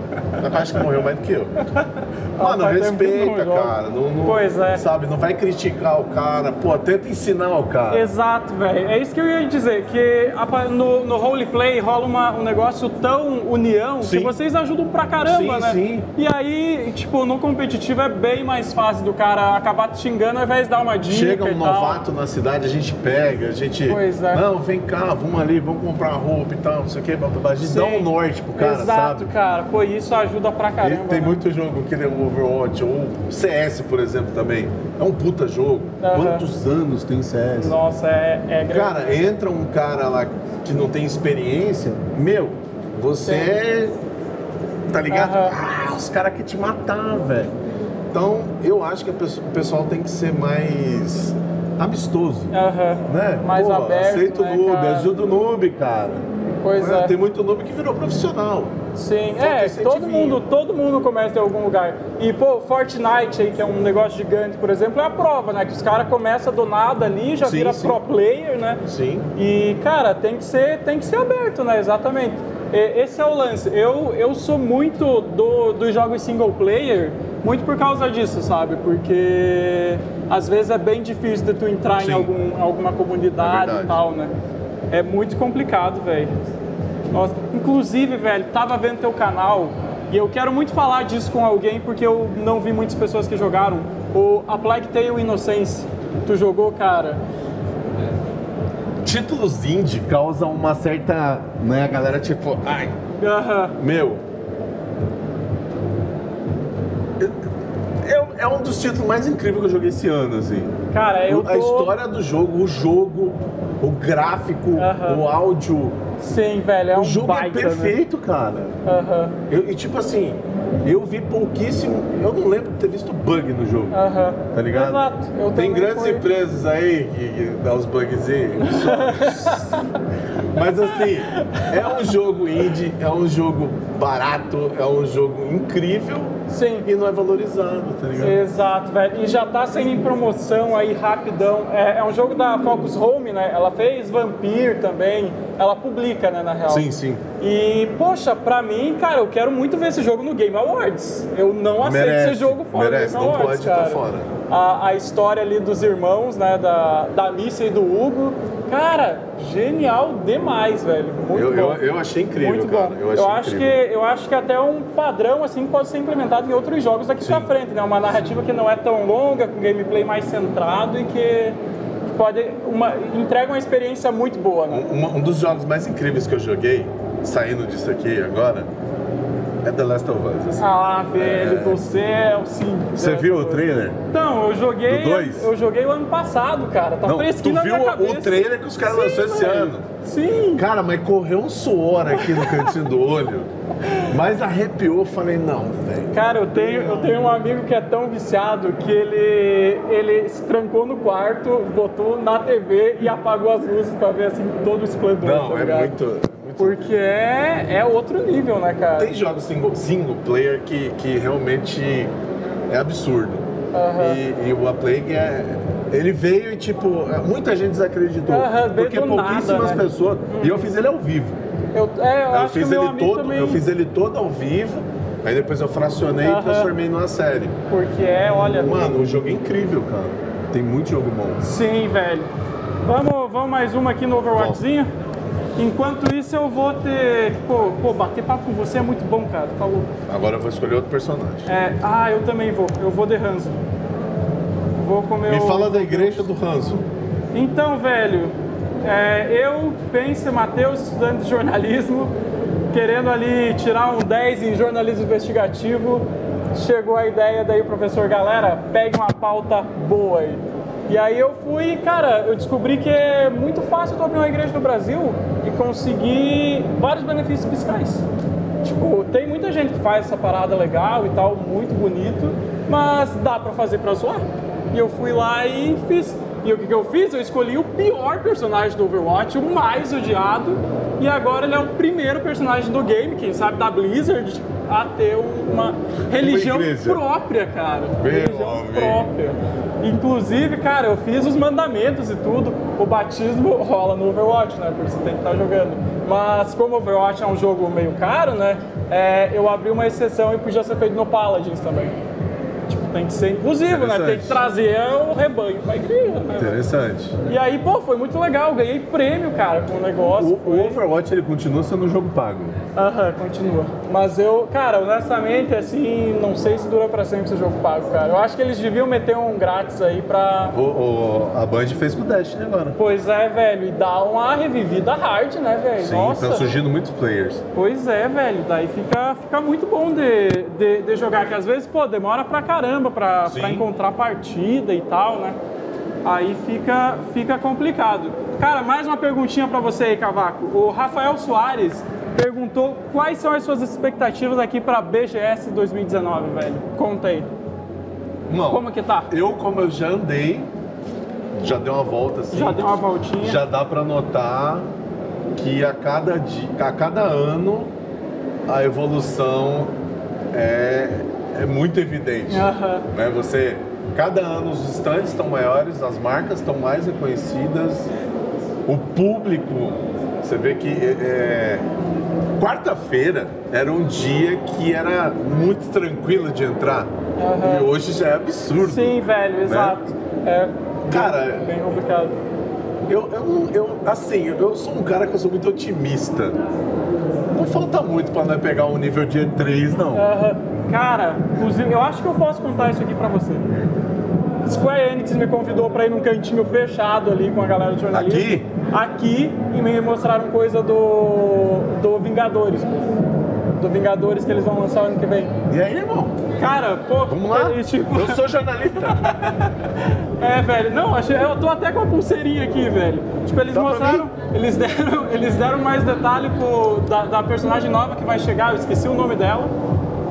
Acho que morreu mais do que eu. Mano, respeita, cara. Não, não- Pois é. Sabe, não vai criticar o cara. Pô, tenta ensinar o cara. Exato, velho. É isso que eu ia dizer, que no, no roleplay rola uma- um negócio tão união Sim. que vocês ajudam pra caramba, Sim, né? sim. E aí, tipo, no competitivo é bem mais fácil do cara acabar te xingando ao invés de dar uma dica Chega um e tal. novato na cidade, a gente pega, a gente. Pois é. Não, vem cá, vamos ali, vamos comprar roupa e tal, não sei o que, a gente dá um norte pro cara, Exato, sabe? cara. Pô, isso ajuda pra E caramba. tem né? muito jogo que nem o Overwatch, ou CS, por exemplo, também. É um puta jogo. Aham. Quantos anos tem CS? Nossa, é, é grande. Cara, entra um cara lá que não tem experiência, meu, você. Tá ligado? Aham. Ah, os caras querem te matar, velho. Então, eu acho que pessoa- o pessoal tem que ser mais amistoso. Aham. Né? Mais Pô, aberto, Aceita né, o noob, cara? ajuda o noob, cara. Pois Né? é. Tem muito noob que virou profissional. Sim, é, todo mundo, todo mundo começa em algum lugar. E, pô, Fortnite aí, que é um negócio gigante, por exemplo, é a prova, né? Que os caras começam do nada ali, já Sim, vira sim. pro player, né? Sim. E, cara, tem que ser, tem que ser aberto, né? Exatamente. E- Esse é o lance. Eu, eu sou muito do, dos jogos single player, muito por causa disso, sabe? Porque às vezes é bem difícil de tu entrar em Sim. algum, alguma É comunidade verdade. e tal, né? É muito complicado, velho. Nossa, inclusive, velho, tava vendo teu canal e eu quero muito falar disso com alguém porque eu não vi muitas pessoas que jogaram. O A Plague Tale Innocence. Tu jogou, cara? Títulos indie causam uma certa. Né, a galera tipo, ai, Aham. meu. É, é um dos títulos mais incríveis que eu joguei esse ano, assim. Cara, eu O- tô... A história do jogo, o jogo, o gráfico, Aham. o áudio. Sim, velho, é o um jogo baita, é perfeito, cara. Né? Aham, Eu- e tipo assim, eu vi pouquíssimo. Eu não lembro de ter visto bug no jogo. aham. Tá ligado? Exato. Eu Tem grandes empresas aí que, que dá os bugzinhos. Mas assim, é um jogo indie, é um jogo barato, é um jogo incrível Sim. e não é valorizado, tá ligado? Exato, velho. E já tá sendo em promoção aí rapidão. É, é um jogo da Focus Home, né? Ela fez Vampire também. Ela publica, né, na real. Sim, sim. E, poxa, pra mim, cara, eu quero muito ver esse jogo no Game Awards. Eu não aceito Merece, esse jogo fora merece, do Game não Awards, pode tá cara. fora. A, a história ali dos irmãos, né, da, da Alicia e do Hugo. Cara, genial demais, velho. Muito Eu, bom. eu, eu achei incrível, Muito cara. bom. Eu achei acho que incrível. eu acho que até um padrão assim pode ser implementado em outros jogos daqui pra Sim. frente, né? Uma narrativa que não é tão longa, com gameplay mais centrado e que, que pode uma entrega uma experiência muito boa, né? Um, um dos jogos mais incríveis que eu joguei, saindo disso aqui agora, é The Last of Us. assim. Ah, velho do céu, sim. Você viu o trailer? Então, eu joguei. Do dois? Eu joguei o ano passado, cara. Tá Não, fresquinho tu na viu o- trailer que os caras lançou esse velho. ano? Sim. Cara, mas correu um suor aqui no cantinho do olho. Mas arrepiou, falei, não, velho. Cara, eu tenho, eu tenho um amigo que é tão viciado que ele, ele se trancou no quarto, botou na TV e apagou as luzes pra ver assim todo o esplendor. Não, tá é muito. Porque é, é outro nível, né, cara? Tem jogos single, single player que, que realmente é absurdo. Aham. E, e o A Plague é. Ele veio e, tipo, muita gente desacreditou. Veio porque pouquíssimas nada, né? pessoas. E eu fiz ele ao vivo. Eu, é, eu, Eu fiz, ele todo, também. eu fiz ele todo ao vivo, aí depois eu fracionei Aham. e transformei numa série. Porque é, olha. Mano, o jogo é incrível, cara. Tem muito jogo bom. Sim, velho. Vamos, vamos mais uma aqui no Overwatchzinho? Enquanto isso, eu vou ter. Pô, pô, bater papo com você é muito bom, cara. Tá louco. Agora eu vou escolher outro personagem. É, ah, eu também vou. Eu vou de Hanzo. Vou comer Me o- fala da igreja do Hanzo. Então, velho, é, eu penso, Matheus, estudante de jornalismo, querendo ali tirar um 10 em jornalismo investigativo, chegou a ideia daí, professor, galera, pegue uma pauta boa aí. E aí eu fui, cara, eu descobri que é muito fácil tu abrir uma igreja no Brasil e conseguir vários benefícios fiscais. Tipo, tem muita gente que faz essa parada legal e tal, muito bonito, mas dá pra fazer pra zoar. E eu fui lá e fiz. E o que, que eu fiz? Eu escolhi o pior personagem do Overwatch, o mais odiado, e agora ele é o primeiro personagem do game, quem sabe da Blizzard, a ter uma religião igreja. própria, cara. Meu religião própria. Inclusive, cara, eu fiz os mandamentos e tudo. O batismo rola no Overwatch, né? Por isso tem que estar jogando. Mas como o Overwatch é um jogo meio caro, né? é, eu abri uma exceção e podia ser feito no Paladins também. Tem que ser inclusivo, né? Tem que trazer o rebanho pra igreja, né? Interessante. E aí, pô, foi muito legal. Ganhei prêmio, cara, com o negócio. O, o Foi- Overwatch ele continua sendo um jogo pago. Aham, continua. Mas eu, cara, honestamente, assim, não sei se dura pra sempre esse jogo pago, cara. Eu acho que eles deviam meter um grátis aí pra. O, o- a Band fez com o Destiny agora. Pois é, velho, e dá uma revivida hard, né, velho? Sim, Nossa. estão surgindo muitos players. Pois é, velho, daí fica, fica muito bom de, de, de jogar, que às vezes, pô, demora pra caramba pra, Sim. pra encontrar partida e tal, né? Aí fica, fica complicado. Cara, mais uma perguntinha pra você aí, Cavaco. O Rafael Soares perguntou quais são as suas expectativas aqui pra BGS 2019, velho. Conta aí. Não, Como que tá? eu como eu já andei, já dei uma volta assim. Já deu uma voltinha? Já dá pra notar que a cada dia, a cada ano a evolução é, é muito evidente. Aham. Né? Você, cada ano os stands estão maiores, as marcas estão mais reconhecidas, o público, você vê que é, é, quarta-feira era um dia que era muito tranquilo de entrar Aham. e hoje já é absurdo. Sim, velho, exato. É Cara, bem complicado. Eu, eu, não- eu, assim, eu sou um cara que eu sou muito otimista. Não falta muito pra nós pegar um nível de E3, não. Aham. Cara, inclusive, eu acho que eu posso contar isso aqui pra você. Square Enix me convidou pra ir num cantinho fechado ali com a galera de jornalismo. Aqui? Aqui e me mostraram coisa do, do Vingadores. Do Vingadores que eles vão lançar ano que vem. E aí, irmão? Cara, pô, Vamos lá? eles, tipo, Eu sou jornalista. É, velho, não, achei, eu tô até com a pulseirinha aqui, velho. Tipo, eles Dá mostraram, eles deram, eles deram mais detalhe pro, da, da personagem nova que vai chegar, eu esqueci o nome dela.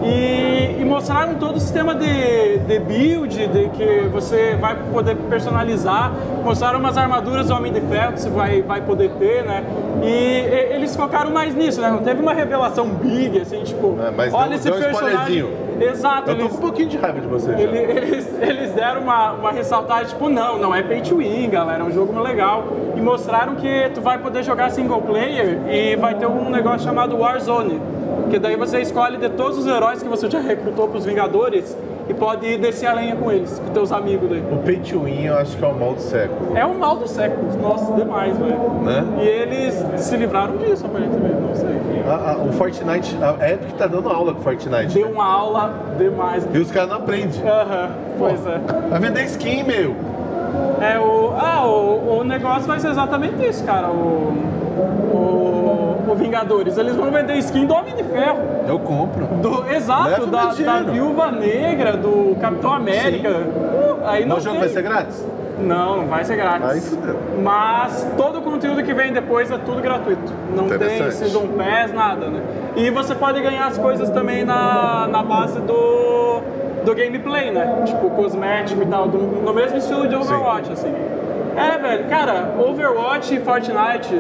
E, e mostraram todo o sistema de, de build, de que você vai poder personalizar. Mostraram umas armaduras do Homem de Ferro que você vai, vai poder ter, né? E, e- eles focaram mais nisso, né? Não teve uma revelação big, assim, tipo, É, mas olha deu- esse deu personagem. Exato, Eu tô eles, com um pouquinho de raiva de você já. ele- eles, eles deram uma, uma ressaltada, tipo, não, não é pay to win, galera, é um jogo legal. E mostraram que tu vai poder jogar single player e vai ter um negócio chamado Warzone. Que daí você escolhe de todos os heróis que você já recrutou pros Vingadores e pode ir descer a lenha com eles, com teus amigos daí. O pay to win eu acho que é o mal do século, É o mal do século, nossa, demais, velho. né? E eles se livraram disso, aparentemente, não sei. A- a- o Fortnite, a Epic tá dando aula com o Fortnite. Deu uma aula demais. E os caras não aprendem. Aham, pois é. Vai vender skin, meu. É o. Ah, o, o negócio vai ser exatamente isso, cara. O, o, o Vingadores. Eles vão vender skin do Homem de Ferro. Eu compro. Do, exato, da, da. Viúva Negra, do Capitão América. Uh, aí não o jogo vai ser grátis? Não, não vai ser grátis. Aí fudeu. Mas todo o conteúdo que vem depois é tudo gratuito. Não tem. Season Pass, nada, né? E você pode ganhar as coisas também na, na base do, do gameplay, né? Tipo, cosmético e tal, do- no mesmo estilo de Overwatch, assim. É, velho, cara, Overwatch e Fortnite,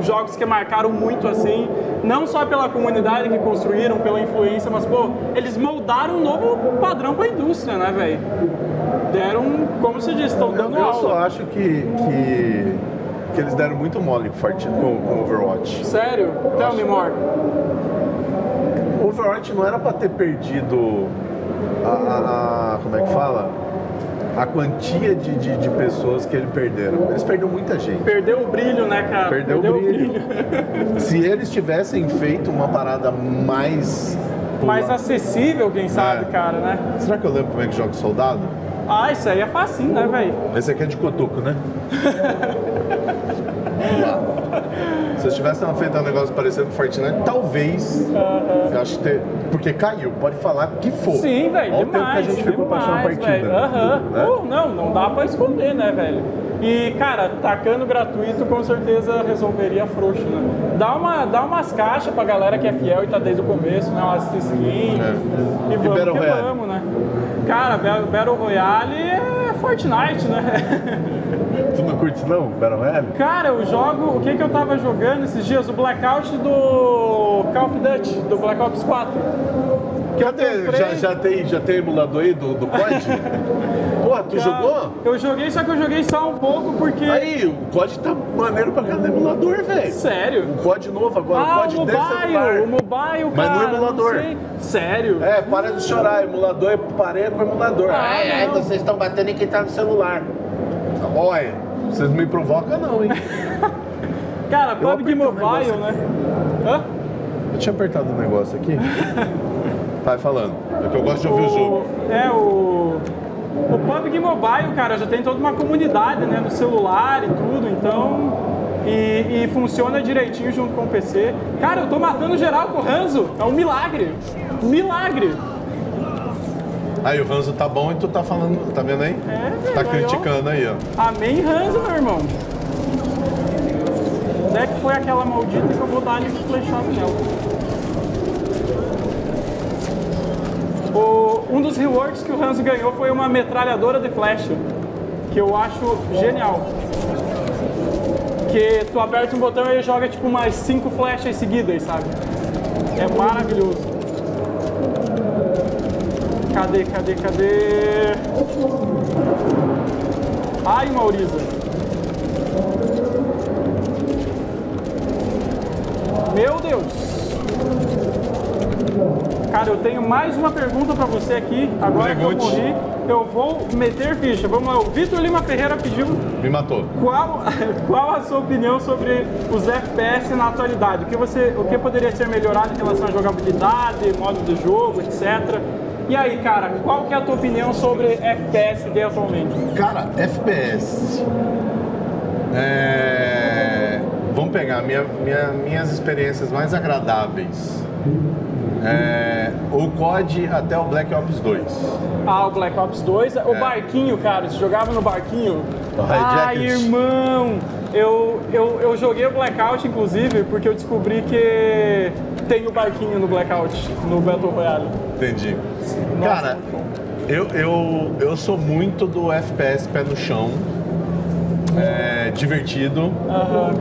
jogos que marcaram muito assim, não só pela comunidade que construíram, pela influência, mas, pô, eles moldaram um novo padrão pra indústria, né, velho? Deram, como se diz, estão Eu, dando eu só aula. acho que, que, que eles deram muito mole com, com, Overwatch. Sério? Tell me more. Overwatch não era pra ter perdido a, a- a- como é que fala? A quantia de, de, de pessoas que eles perderam. Eles perderam muita gente. Perdeu o brilho, né, cara? Perdeu, o brilho. Se eles tivessem feito uma parada mais. Mais acessível, quem sabe, É. cara, né? Será que eu lembro como é que joga o soldado? Ah, isso aí é facinho, né, velho? Esse aqui é de cotoco, né? Se eles tivessem feito um negócio parecido com Fortnite, talvez. Eu acho que ter. Porque caiu, pode falar que for. Sim, velho, Olha o tempo que a demais, gente ficou pra achar uma demais, partida. Aham. né? Pô, não, não dá pra esconder, né, velho? E, cara, tacando gratuito com certeza resolveria frouxo, né? Dá, uma, dá umas caixas pra galera que é fiel e tá desde o começo, né? Umas skins. É. E vamos Battle que vamos, né? Cara, Ba- Battle Royale é Fortnite, né? Curte não, Battle Royale? Cara, eu jogo. O que que eu tava jogando esses dias? O Blackout do Call of Duty, do Black Ops 4. Que eu Cadê? comprei- Já, já, tem, já tem emulador aí do, do COD? Porra, tu Cara, jogou? Eu joguei, só que eu joguei só um pouco porque. Aí, o COD tá maneiro pra caramba no emulador, velho. Sério? O COD novo agora, Ah, o COD o celular. mobile, o mobile, Mas cara. no emulador. não sei. Sério? É, para de chorar, emulador é pareia com emulador. Ah, Ai, ai, não. vocês estão batendo em quem tá no celular. Olha, vocês não me provocam não, hein? Cara, PUBG um Mobile, negócio né? Hã? Eu tinha apertado um negócio aqui. Vai falando, é que eu gosto de ouvir o jogo. É, o. O PUBG Mobile, cara, já tem toda uma comunidade, né? No celular e tudo, então. E, e funciona direitinho junto com o PC. Cara, eu tô matando geral com o Ranzo. É um milagre. Milagre. Aí o Ranzo tá bom e tu tá falando, tá vendo aí? É, velho. Tá criticando aí, ó. Amém Ranzo, meu irmão. Onde é que foi aquela maldita que eu vou dar ali flechado nela? O- um dos rewards que o Ranzo ganhou foi uma metralhadora de flecha, que eu acho genial. Que tu aperta um botão e ele joga tipo umas cinco flechas seguidas, sabe? É maravilhoso. Cadê, cadê, cadê? Ai, Mauriza. Meu Deus. Cara, eu tenho mais uma pergunta pra você aqui. Agora que eu morri, eu vou meter ficha. Vamos lá. O Vitor Lima Ferreira pediu Me matou. qual, qual a sua opinião sobre os FPS na atualidade? O que, você, o que poderia ser melhorado em relação à jogabilidade, modo de jogo, etc. E aí, cara, qual que é a tua opinião sobre FPS de atualmente? Cara, FPS. É, Vamos pegar minha, minha- minhas experiências mais agradáveis. É, O COD até o Black Ops 2. Ah, o Black Ops 2, o É. barquinho, cara, você jogava no barquinho? O Ai, Hijacked. irmão! Eu, eu, eu joguei o Blackout, inclusive, porque eu descobri que tem o barquinho no Blackout, no Battle Royale. Entendi. Nossa, Cara, eu, eu, eu sou muito do FPS pé no chão. É, divertido. Aham.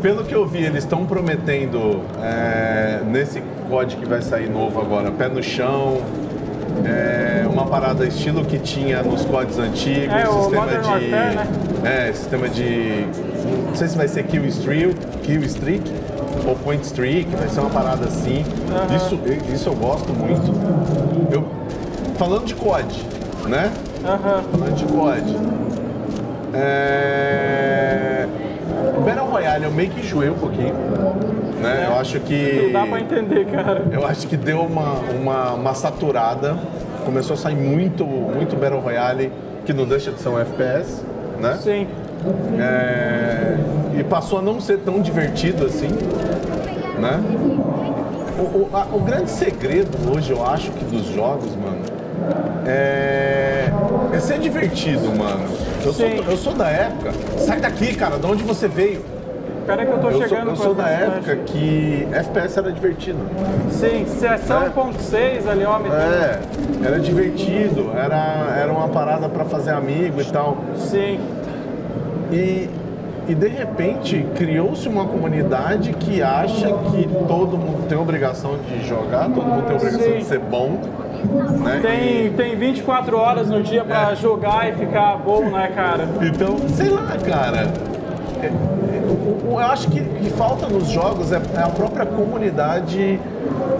Pelo que eu vi, eles estão prometendo é, nesse COD que vai sair novo agora, pé no chão, é, uma parada estilo que tinha nos CODs antigos, É, sistema de. Warfare, né? É, sistema de. Não sei se vai ser kill streak, kill streak ou point streak, vai ser uma parada assim. Aham. Isso, isso eu gosto muito. Eu, falando de COD, né? Aham. Falando de COD. É... O Battle Royale eu meio que enjoei um pouquinho. Né? Eu acho que. Não dá pra entender, cara. Eu acho que deu uma, uma, uma saturada. Começou a sair muito, muito Battle Royale, que não deixa de ser um FPS, né? Sim. É, E passou a não ser tão divertido assim, né? O, o- a- o grande segredo hoje, eu acho que dos jogos, mano, é, é ser divertido, mano. Eu sou, eu sou da época. Sai daqui, cara, de onde você veio? Pera que eu tô Eu sou, chegando eu com sou da época que FPS era divertido. Sim, sessão É. 1.6 ali, metendo. É, era divertido, era, era uma parada pra fazer amigo e tal. Sim. E, e de repente criou-se uma comunidade que acha que todo mundo tem obrigação de jogar, todo mundo tem obrigação Sim. de ser bom. Né? Tem, tem 24 horas no dia pra É. jogar e ficar bom, né, cara? E- então, sei lá, cara. É- Eu acho que, que falta nos jogos é, é a própria comunidade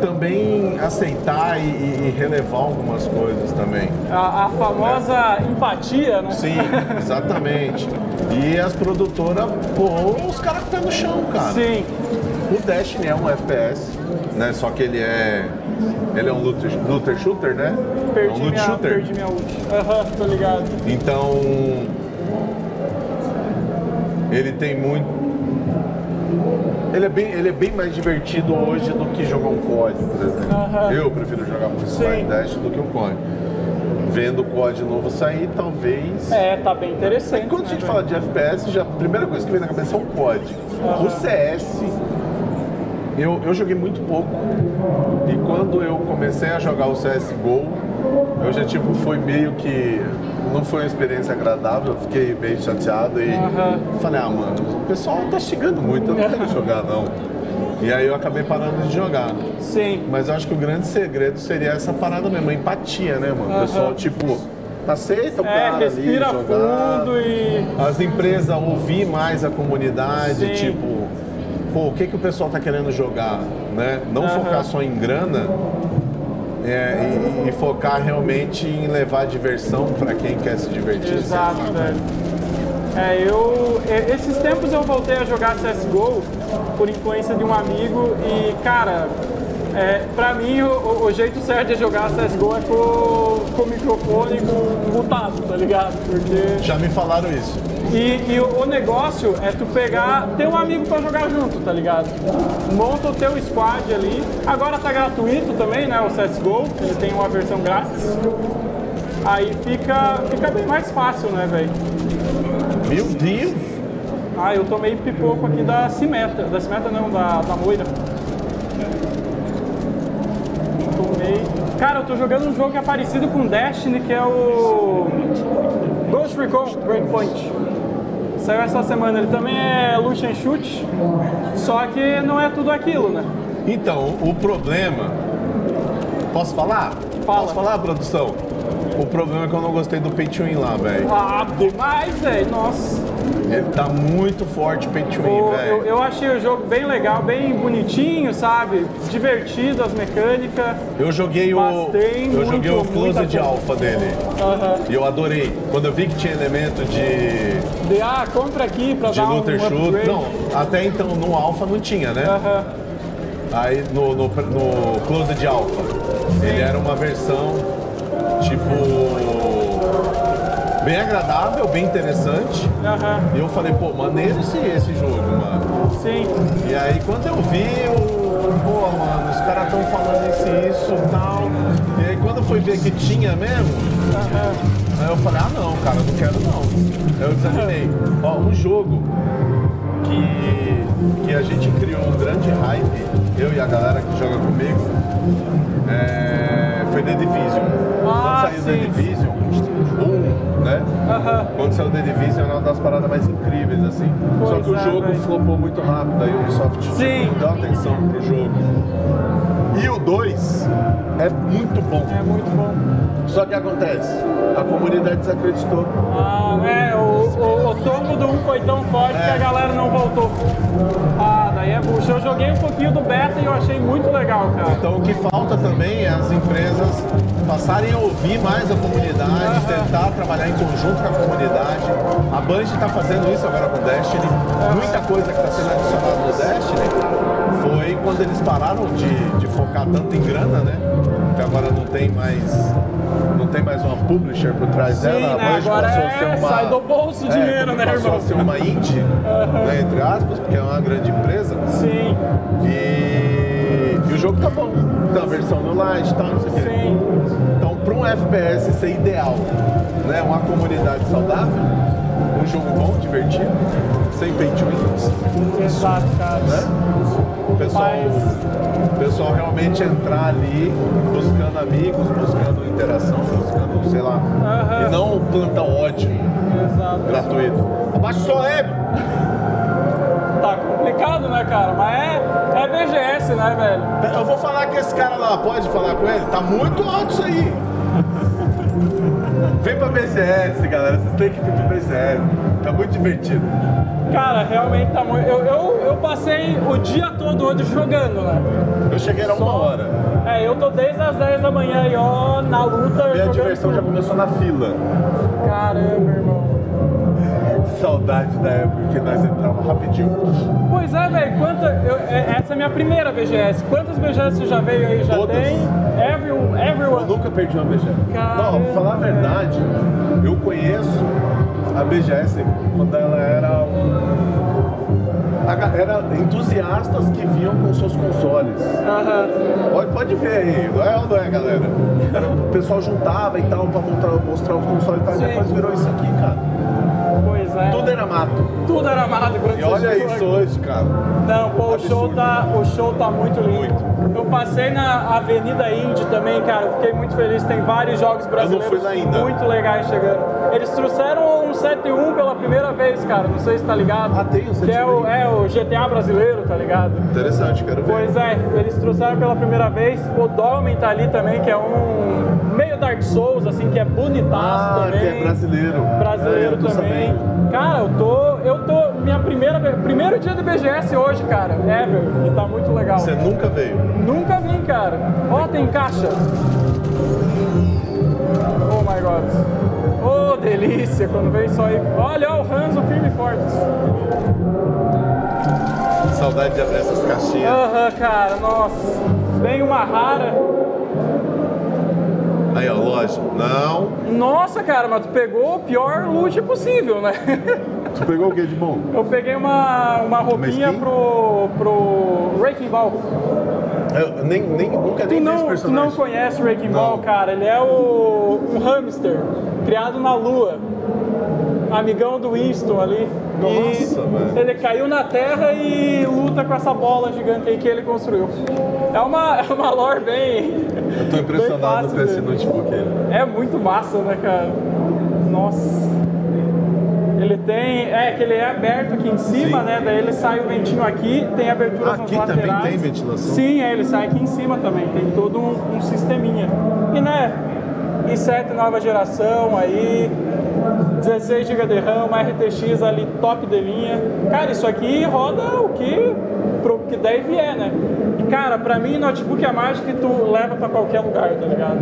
também aceitar e, e- relevar algumas coisas também. A, a famosa empatia, né? Sim, exatamente. E as produtoras, pô, os caras pé no chão, cara. Sim. O Destiny é um FPS, né? Só que ele é. Ele é um looter, looter shooter, né? é Perdi um loot minha, shooter. perdi minha ult. Aham, tô ligado. Então. Ele tem muito. Ele é, bem, ele é bem mais divertido hoje do que jogar um COD, por exemplo. Eu prefiro jogar muito Sim. Destiny do que o COD. Vendo o COD novo sair, talvez. É, tá bem interessante. Quando a né, gente velho? fala de FPS, já, a primeira coisa que vem na cabeça é um COD. O CS, eu, eu joguei muito pouco. E quando eu comecei a jogar o CSGO, Eu já, tipo, foi meio que. Não foi uma experiência agradável, eu fiquei meio chateado e Aham. falei, ah, mano, o pessoal tá xingando muito, eu não quero jogar não. E aí eu acabei parando de jogar. Sim. Mas eu acho que o grande segredo seria essa parada mesmo, a empatia, né, mano? O pessoal, tipo, aceita o É, cara respira ali, jogar. fundo e. As empresas ouvir mais a comunidade, Sim. tipo, pô, o que, que o pessoal tá querendo jogar, né? Não Aham. focar só em grana é, e, e focar realmente em levar diversão pra quem quer se divertir. Exato, velho. É, eu. e- Esses tempos eu voltei a jogar CSGO por influência de um amigo e, cara, é, pra mim o, o- jeito certo de jogar CSGO é com, com microfone com mutado, tá ligado? Porque. Já me falaram isso. E, e o, o negócio é tu pegar, ter um amigo pra jogar junto, tá ligado? Monta o teu squad ali. Agora tá gratuito também, né? O CSGO, ele tem uma versão grátis. Aí fica, fica bem mais fácil, né, velho? Meu Deus! Ah, eu tomei pipoco aqui da Cimeta. Da Cimeta não, da, da Moira. Tomei. Cara, eu tô jogando um jogo que é parecido com Destiny, que é o Ghost Recon Breakpoint. Saiu essa semana, ele também é Lucha and Shoot, só que não é tudo aquilo, né? Então, o problema. Posso falar? Fala. Posso falar, produção? O problema é que eu não gostei do Pay to Win lá, velho. Ah, demais, velho, nossa. Ele tá muito forte o Pay to Win, O- velho. eu, eu achei o jogo bem legal, bem bonitinho, sabe? Divertido as mecânicas. Eu joguei o. Tem eu joguei o muito, muita Closed coisa. Alpha dele. E eu adorei. Quando eu vi que tinha elemento de, De, ah, compra aqui pra de dar um shoot. upgrade. Não, até então no Alpha não tinha, né? Aí no, no, no Closed Alpha, ele era uma versão tipo. Bem agradável, bem interessante. Aham. E eu falei, pô, maneiro esse, esse jogo, mano. Sim. E aí quando eu vi, eu, pô, mano, os caras estão falando isso e isso e tal. E aí quando eu fui ver que tinha mesmo, Aham. aí eu falei, ah não, cara, eu não quero não. Eu desanimei. Ó, um jogo que, que a gente criou um grande hype, eu e a galera que joga comigo, é, foi The Division. Ah, Quando saiu The sim. Division, um, né? Aham. Quando saiu The Division era uma das paradas mais incríveis, assim. Só Pois que o é, jogo flopou muito rápido, aí o Ubisoft Sim. não deu atenção pro jogo. E o 2 é muito bom. É muito bom. Só que acontece, a comunidade desacreditou. Ah, é, o, o, o tombo do 1 foi tão forte que É. a galera não voltou. Ah, é bucha. Eu joguei um pouquinho do beta e eu achei muito legal, cara. Então o que falta também é as empresas passarem a ouvir mais a comunidade, Aham. tentar trabalhar em conjunto com a comunidade. A Bungie está fazendo isso agora com o Destiny. Muita coisa que está sendo adicionada no Destiny foi quando eles pararam de, de focar tanto em grana, né? Que agora não tem mais não tem mais uma publisher por trás Sim, dela. A né? Bungie Agora passou a é, ser uma sai do bolso o dinheiro, né, passou irmão? a ser uma indie, né, entre aspas, porque é uma grande empresa. Sim, E, e o jogo tá bom. Tem a versão no Light e tal, não sei o quê. sim. Então, para um FPS ser ideal, né, uma comunidade saudável, um jogo bom, divertido, sem pay to win, Exato, cara. né? O pessoal, Mas- o pessoal realmente entrar ali buscando amigos, buscando interação, buscando, sei lá, Aham. e não plantar ódio Exato. gratuito. Abaixa o seu ego! Tá complicado, né, cara? Mas é, é BGS, né, velho? Eu vou falar com esse cara lá, pode falar com ele? Tá muito alto isso aí. Vem pra BGS, galera. Vocês têm que vir pra BGS. Tá muito divertido. Cara, realmente tá muito. Eu, eu, eu passei o dia todo hoje jogando, né? Eu cheguei a uma Só- hora. É, eu tô desde as 10 da manhã aí, ó, na luta. Minha diversão já tudo. começou na fila. Caramba, irmão. Saudade da época que nós entrávamos rapidinho. Pois é, velho. Quanta... eu- é- Essa é a minha primeira BGS. Quantas BGS você já veio aí? Já Todas. tem? Every, Eu everyone. nunca perdi uma BGS. Caramba, Não, pra falar a verdade, eu conheço a BGS quando ela era a galera, entusiastas que vinham com seus consoles. Aham. Pode, pode ver aí, não é ou não é, galera? Era- o pessoal juntava e tal pra mostrar, mostrar os consoles e tal, e depois virou isso aqui, cara. Pois é. Tudo era mato. Tudo era mato quando E olha isso aqui. hoje, cara. Não, pô, o show, tá, o show tá muito lindo. Muito. Eu passei na Avenida Indy também, cara. eu Fiquei muito feliz. Tem vários jogos brasileiros fui lá ainda. muito legais chegando. Eles trouxeram 7-1 pela primeira vez, cara. Não sei se tá ligado. Ah, tem o Que é o, 7-1. é o GTA brasileiro, tá ligado? Interessante, quero ver. Pois é, eles trouxeram pela primeira vez. O Dolmen tá ali também, que é um meio Dark Souls, assim, que é bonitaço Ah, também. que é brasileiro. Brasileiro É, também. sabendo. Cara, eu tô. Eu tô. Minha primeira. Primeiro dia do BGS hoje, cara. Ever. E tá muito legal. Você nunca veio. Nunca vim, cara. Ó, tem caixa. Oh my god. Oh, delícia, quando vem só aí. Olha, ó, o Hanzo firme e forte. Saudade de abrir essas caixinhas. Aham, cara, nossa. Vem uma rara. Aí, ó, loja. Não. Nossa, cara, mas tu pegou o pior loot possível, né? Tu pegou o que de bom? Eu peguei uma, uma roupinha pro, pro Wrecking Ball. Eu nem, nem, nunca Tu nem esse não, tu personagem. não conhece o Wrecking. Ball, cara? Ele é o, um hamster criado na lua. Amigão do Winston ali. Nossa, e velho. Ele caiu na terra e luta com essa bola gigante aí que ele construiu. É uma, é uma lore bem. Eu tô impressionado com esse notebook aí. É muito massa, né, cara? Nossa. Ele tem. É que ele é aberto aqui em cima, Sim. né? Daí ele sai o ventinho aqui, tem aberturas Aqui nas também laterais. tem ventilação? Sim, é, ele sai aqui em cima também. Tem todo um, um sisteminha. E né? i7 nova geração aí. 16 GB de RAM, uma RTX ali top de linha. Cara, isso aqui roda o que pro que der e vier, né? E cara, pra mim notebook é mais que tu leva pra qualquer lugar, tá ligado?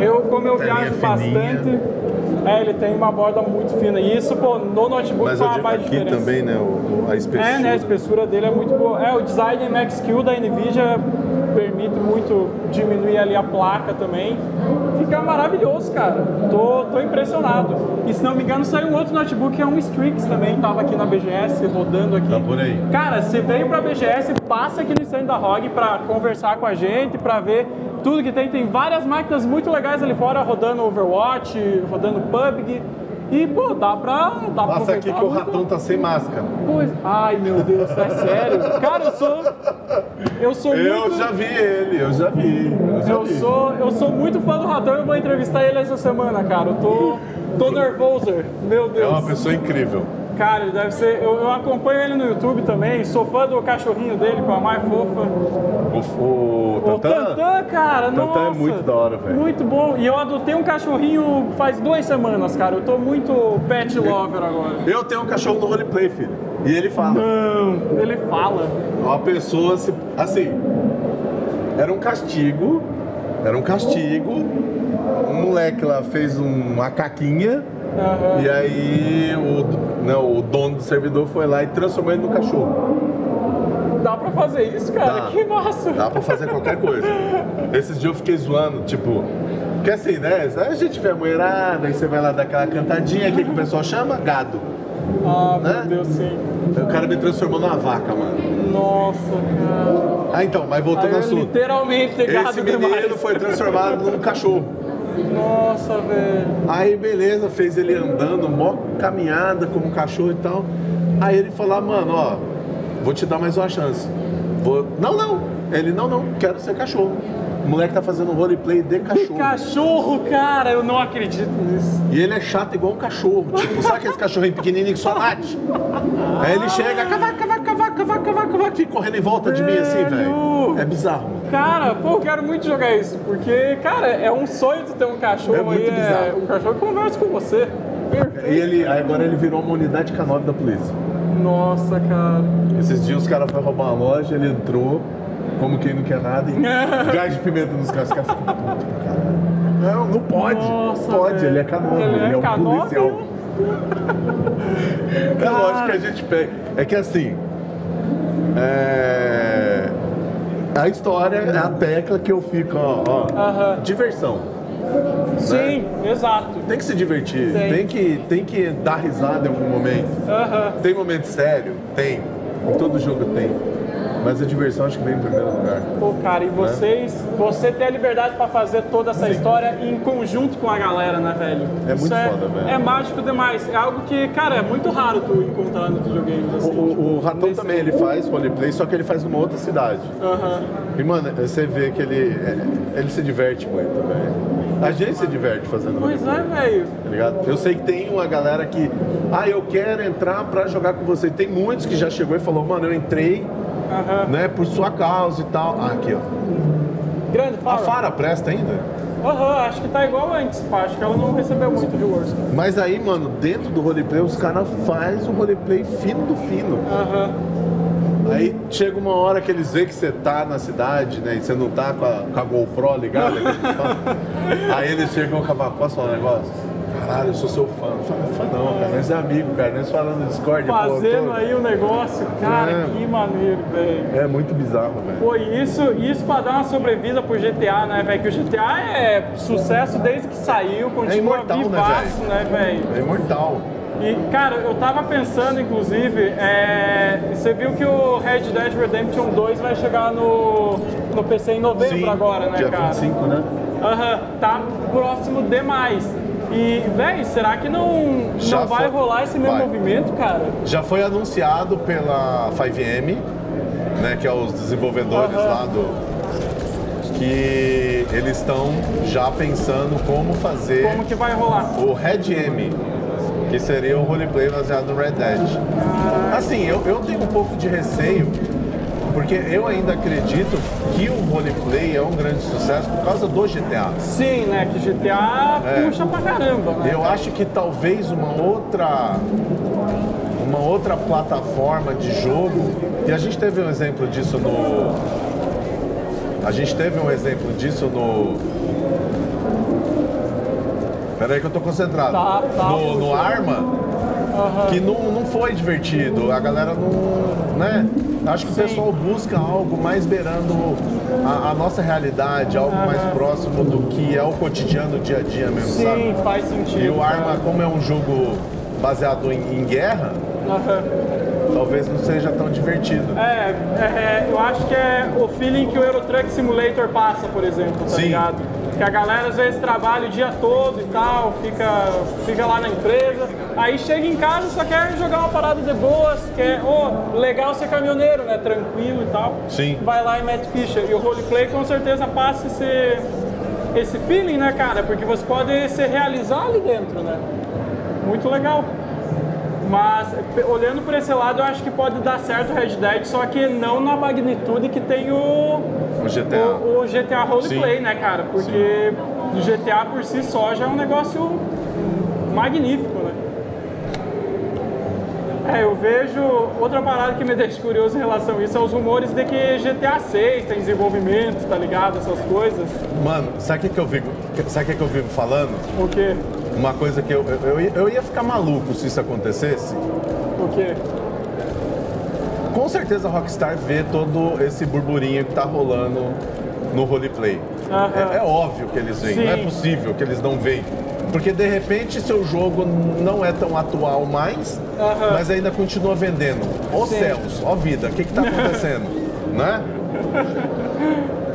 Eu, como eu Telinha viajo fininha. bastante, é, ele tem uma borda muito fina. E isso, pô, no notebook Mas faz mais aqui diferença. também, né? o- a espessura. É, né? A espessura dele é muito boa. É, o design Max-Q da NVIDIA permite muito diminuir ali a placa também. Fica maravilhoso, cara. Tô, tô impressionado. E se não me engano, saiu um outro notebook é um Strix também, tava aqui na BGS, rodando aqui. Tá por aí. Cara, você veio pra BGS, passa aqui no stand da ROG pra conversar com a gente, pra ver tudo que tem. Tem várias máquinas muito legais ali fora, rodando Overwatch, rodando PUBG. E, pô, dá pra. Dá pra Passa aqui aproveitar que o muito. ratão tá sem máscara. Pois, ai meu Deus, é sério? Cara, eu sou. Eu sou Eu muito. já vi ele, eu já vi. Eu, já Eu vi. sou, eu sou muito fã do Ratão e eu vou entrevistar ele essa semana, cara. Eu tô. tô nervoso. Meu É Deus. uma pessoa incrível. Cara, ele deve ser. Eu, eu acompanho ele no YouTube também, sou fã do cachorrinho dele, com a mais fofa. O, o O Tantan, Tantan, cara, Tantan é nossa. muito da hora, velho. Muito bom. E eu adotei um cachorrinho faz duas semanas, cara. Eu tô muito pet lover agora. Eu tenho um cachorro no roleplay, filho. E ele fala. Não, ele fala. Uma pessoa se. Assim. Era um castigo. Era um castigo. Um moleque lá fez um- uma caquinha. Aham. E aí o, não, o dono do servidor foi lá e transformou ele no cachorro. Dá pra fazer isso, cara? Dá. Que massa. Dá pra fazer qualquer coisa. Esses dias eu fiquei zoando, tipo. Porque assim, né? A gente vê a mulherada, aí você vai lá dar aquela cantadinha, o que, que o pessoal chama? Gado. Ah, meu Né? Deus, sim. O cara me transformou numa vaca, mano. Nossa, cara. Ah, então, mas voltando ao eu assunto. literalmente gado Esse menino demais. foi transformado num cachorro. Nossa, velho. Aí, beleza, fez ele andando, mó caminhada como cachorro e tal. Aí ele falou, ah, mano, ó, vou te dar mais uma chance. Vou... Não, não. Ele, não, não, quero ser cachorro. O moleque tá fazendo roleplay de cachorro. Cachorro, cara, eu não acredito nisso. E ele é chato igual um cachorro. Tipo, sabe aqueles cachorrinhos pequenininhos que só late? Aí ele chega, cavaca, cavaca, cavaca, cavaca, cavaca, fica correndo em volta de mim assim, Velho. velho. É bizarro. Cara, pô, eu quero muito jogar isso, porque, cara, é um sonho tu ter um cachorro É muito aí, bizarro. um cachorro que conversa com você. Perfeito. E ele, agora ele virou uma unidade K9 da polícia. Nossa, cara. Esses dias os caras foram roubar uma loja, ele entrou, como quem não quer nada, e gás de pimenta nos caras. Não, não pode. Nossa, não pode, velho. ele é K9, Ele ele, é é um K9? policial. É lógico que a gente pega. É que assim. É... A história é a tecla que eu fico, ó, ó. Diversão. Sim, exato. Tem que se divertir, Tem. tem, que, tem que dar risada em algum momento. Tem momento sério? Tem. Em todo jogo tem. Mas a diversão acho que vem em primeiro lugar. Pô, cara, e vocês, você ter a liberdade pra fazer toda essa história em conjunto com a galera, né, velho? É Isso muito foda, velho. É mágico demais. É algo que, cara, é muito raro tu encontrar nos videogames. O, Assim, o, tipo, o Ratão também, ele faz roleplay, só que ele faz numa outra cidade. Aham. E, mano, você vê que ele, é, ele se diverte muito, velho. A gente se diverte fazendo Pois é, velho. Tá ligado? Eu sei que tem uma galera que, ah, eu quero entrar pra jogar com você. Tem muitos que já chegou e falou, mano, eu entrei, Né, por sua causa e tal. Ah, aqui, ó. Grande, A. Fara presta ainda? Aham, acho que tá igual antes, pá. Acho que ela não recebeu muito rewards. Mas aí, mano, dentro do roleplay, os caras fazem um roleplay fino do fino. Aham. Aí chega uma hora que eles veem que você tá na cidade, né? E você não tá com a, com a GoPro ligada. aí eles chegam com a posso falar um negócio? Caralho, eu sou seu fã. Não fala, fã não, cara. Nós é amigo, cara. Nós falando no Discord. pô, Fazendo tô- aí o negócio, cara, É. que maneiro, velho. É muito bizarro, velho. Pô, e isso, isso pra dar uma sobrevida pro GTA, né, velho? Que o GTA é sucesso desde que saiu, continua imortal, né, vivaço, né, velho? É imortal. E, cara, eu tava pensando, inclusive, é, você viu que o Red Dead Redemption 2 vai chegar no, no PC em novembro agora, né, dia cara? 25, né? Aham, tá próximo demais. E, velho, será que não, Já não vai foi- rolar esse mesmo vai. movimento, cara? Já foi anunciado pela 5M, né? Que é os desenvolvedores Aham. lá do. Que eles estão já pensando como fazer Como que vai rolar? o Red M, que seria o roleplay baseado no Red Dead. Assim, eu, eu tenho um pouco de receio, porque eu ainda acredito que o roleplay é um grande sucesso por causa do GTA. Sim, né? Que GTA É. puxa pra caramba, né? Eu acho que talvez uma outra uma outra plataforma de jogo e a gente teve um exemplo disso no a gente teve um exemplo disso no Peraí que eu tô concentrado. Tá, tá, no, no. Arma, Aham. que não, não foi divertido. A galera não. né? Acho que Sim. o pessoal busca algo mais beirando a, a nossa realidade, algo mais próximo do que é o cotidiano, o dia a dia mesmo, Sim, sabe? faz sentido. E o Arma, como é um jogo baseado em, em guerra, Aham. talvez não seja tão divertido. É, é, eu acho que é o feeling que o Euro Truck Simulator passa, por exemplo, tá Sim. ligado? Que a galera às vezes trabalha o dia todo e tal, fica, fica lá na empresa, aí chega em casa e só quer jogar uma parada de boas, quer, ô, legal ser caminhoneiro, né? Tranquilo e tal. Sim. Vai lá e mete ficha. E o roleplay com certeza passa esse, esse feeling, né, cara? Porque você pode se realizar ali dentro, né? Muito legal. Mas olhando por esse lado, eu acho que pode dar certo o Red Dead, só que não na magnitude que tem o, O GTA. o, o GTA Roleplay, Sim. né, cara? Porque o GTA por si só já é um negócio magnífico? É, eu vejo outra parada que me deixa curioso em relação a isso é os rumores de que GTA 6 tem desenvolvimento, tá ligado? Essas coisas. Mano, sabe o que, que eu vivo? Sabe o que, que eu vivo falando? O quê? Uma coisa que eu, eu, eu, ia- eu ia ficar maluco se isso acontecesse. O quê? Com certeza a Rockstar vê todo esse burburinho que tá rolando no roleplay. Aham. É, é óbvio que eles veem, Sim. não é possível que eles não veem. Porque de repente seu jogo não é tão atual mais, mas ainda continua vendendo. Ó Sim. céus, ó vida, o que que tá acontecendo? né?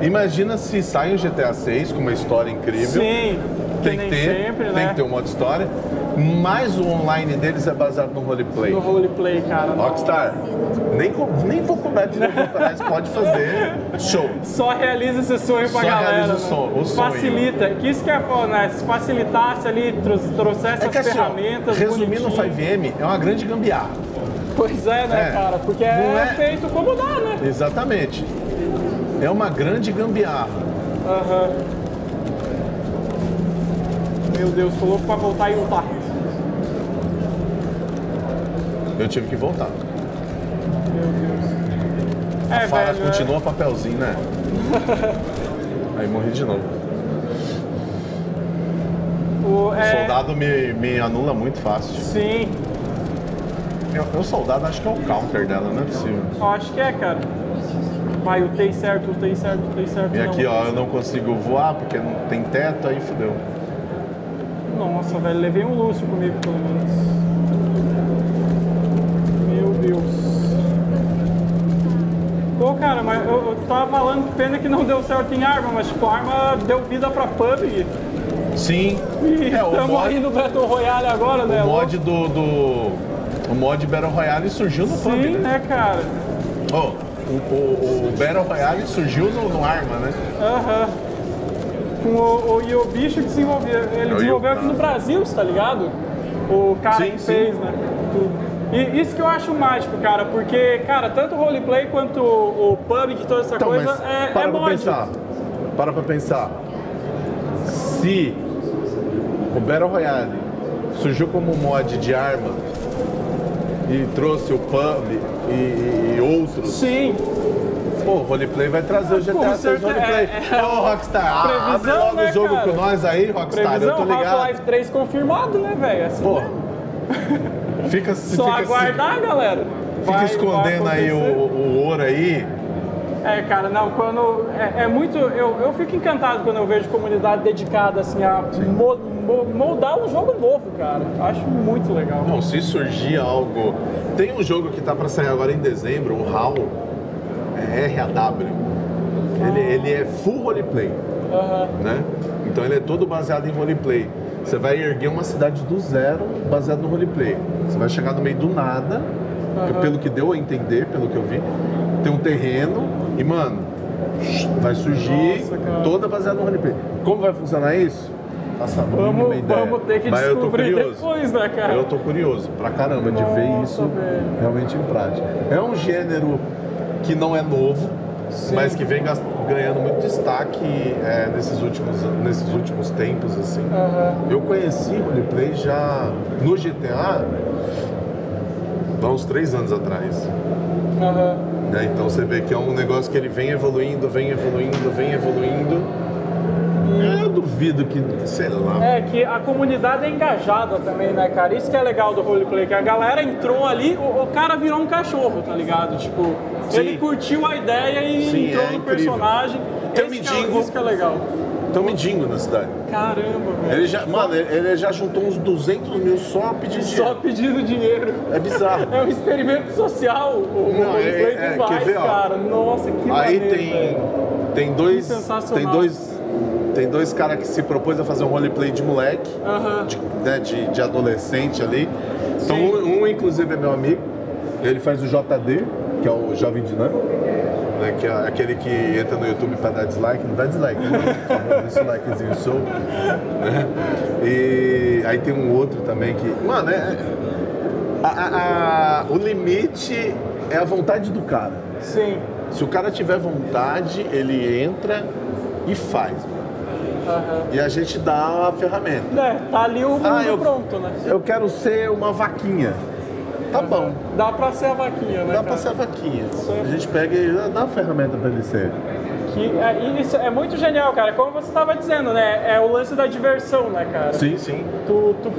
Imagina se sai um GTA 6 com uma história incrível. Sim, que Tem nem que ter, sempre, tem né? que ter um modo história, mas o online deles é baseado no roleplay. No roleplay, cara. Rockstar, nem, nem vou cobrar dinheiro pra trás, pode fazer show. Só realiza esse sonho pra Só galera. realiza o né? sonho- o sonho. Facilita. Que isso que é né? Se facilitasse ali, tro- trouxesse É que as assim, ferramentas. resumindo o bonitinho. 5M, é uma grande gambiarra. Pois é, né, É. cara? Porque é, é- feito como dá, né? Exatamente. É uma grande gambiarra. Aham. Meu Deus, louco pra voltar e lutar. Eu tive que voltar. Meu Deus. É, Fala, velho. é- continua papelzinho, né? Aí morri de novo. O, é, soldado me, me anula muito fácil. Sim, O soldado acho que é o counter dela, não é possível. eu acho que é, cara. Vai, o TI certo, o TI certo, o TI certo. E não. aqui, ó, eu não consigo voar porque não tem teto, aí fudeu. Nossa, velho, levei um Lúcio comigo, pelo menos. Meu Deus. Pena que não deu certo em arma, mas tipo, arma deu vida pra PUBG. Sim. E É, o estamos mod- aí no Battle Royale agora, né? O mod do, do- O mod Battle Royale surgiu no Sim, PUBG, né? né, cara? Ó, o, o- o Battle Royale surgiu no, no Arma, né? Aham. Com o, o Yobicho que desenvolveu. Ele É o desenvolveu aqui no Brasil, tá ligado? O cara Sim, que sim. fez, né? Tudo. E isso que eu acho cara, porque, cara, tanto o roleplay quanto o, o PUBG, toda essa Então, coisa é, para é pra mod. pensar. Para pra pensar. Se o Battle Royale surgiu como mod de arma e trouxe o PUB e, e- e outros, Sim, pô, o roleplay vai trazer o GTA Com 6 certeza, roleplay. é- é- Ô, Rockstar, ah, abre previsão, logo né, o jogo cara? com nós aí, Rockstar, eu previsão tô ligado. Half-Life 3 confirmado, né, velho? Assim, Pô, né? fica, Só fica, aguardar, galera. Fica Vai- escondendo vai aí o, o ouro aí. É, cara, não, quando. É, é muito. Eu, eu fico encantado quando eu vejo comunidade dedicada, assim, a mo- mo- moldar um jogo novo, cara. Acho muito legal. Não, se surgir algo. Tem um jogo que tá pra sair agora em dezembro, o HAL, é RAW. Ele, ele é full roleplay, Aham. né? Então ele é todo baseado em roleplay. Você vai erguer uma cidade do zero baseado no roleplay. Você vai chegar no meio do nada, Aham. pelo que deu a entender, pelo que eu vi. Tem um terreno e, mano, vai surgir Nossa, toda baseada no roleplay. Como vai funcionar isso? Faça Vamos, ideia. vamos ter que Mas eu tô descobrir curioso. depois, né, cara? Eu tô curioso pra caramba de ver Nossa, isso velho. realmente em prática. É um gênero que não é novo, Sim. mas que vem ganhando muito destaque é, nesses, últimos, nesses últimos tempos, assim. Aham. Eu conheci roleplay já no GTA há uns três anos atrás. Aham. né? Então você vê que é um negócio que ele vem evoluindo, vem evoluindo, vem evoluindo. Eu duvido que, sei lá, É que a comunidade é engajada também, né, cara? Isso que é legal do roleplay, que a galera entrou ali, o, o cara virou um cachorro, tá ligado? Tipo, Sim. ele curtiu a ideia e Sim, entrou é no incrível. personagem. Tem Esse que é- mendigo. Isso que é legal. Tão mendigo na cidade. Caramba, velho. Ele já, mano, ele já juntou uns 200 mil só pedindo Só dinheiro. pedindo dinheiro. É bizarro. É um experimento social, o Não, roleplay é- é- quer ver, ó? cara. Nossa, que Aí maneiro, tem, velho. tem dois. Que. Tem dois. Tem dois caras que se propôs a fazer um roleplay de moleque, Aham. de, né, de, de adolescente ali. Então um, um, inclusive é meu amigo. Ele faz o JD, que é o Jovem Dinâmico. Né, que é aquele que entra no YouTube pra dar dislike, não dá dislike, esse likezinho show. Né? E aí tem um outro também que. Mano, é. a- a- a- o limite é a vontade do cara. Sim. Se o cara tiver vontade, ele entra e faz. Aham. E a gente dá a ferramenta. É, tá ali o mundo Ah, eu- pronto, né? Eu quero ser uma vaquinha. Tá bom. Dá pra ser a vaquinha, né? Dá pra cara? ser a vaquinha. A gente pega e dá a ferramenta pra ele ser. Que, é, isso é muito genial, cara. Como você estava dizendo, né? É o lance da diversão, né, cara? Sim, sim. Tu, tu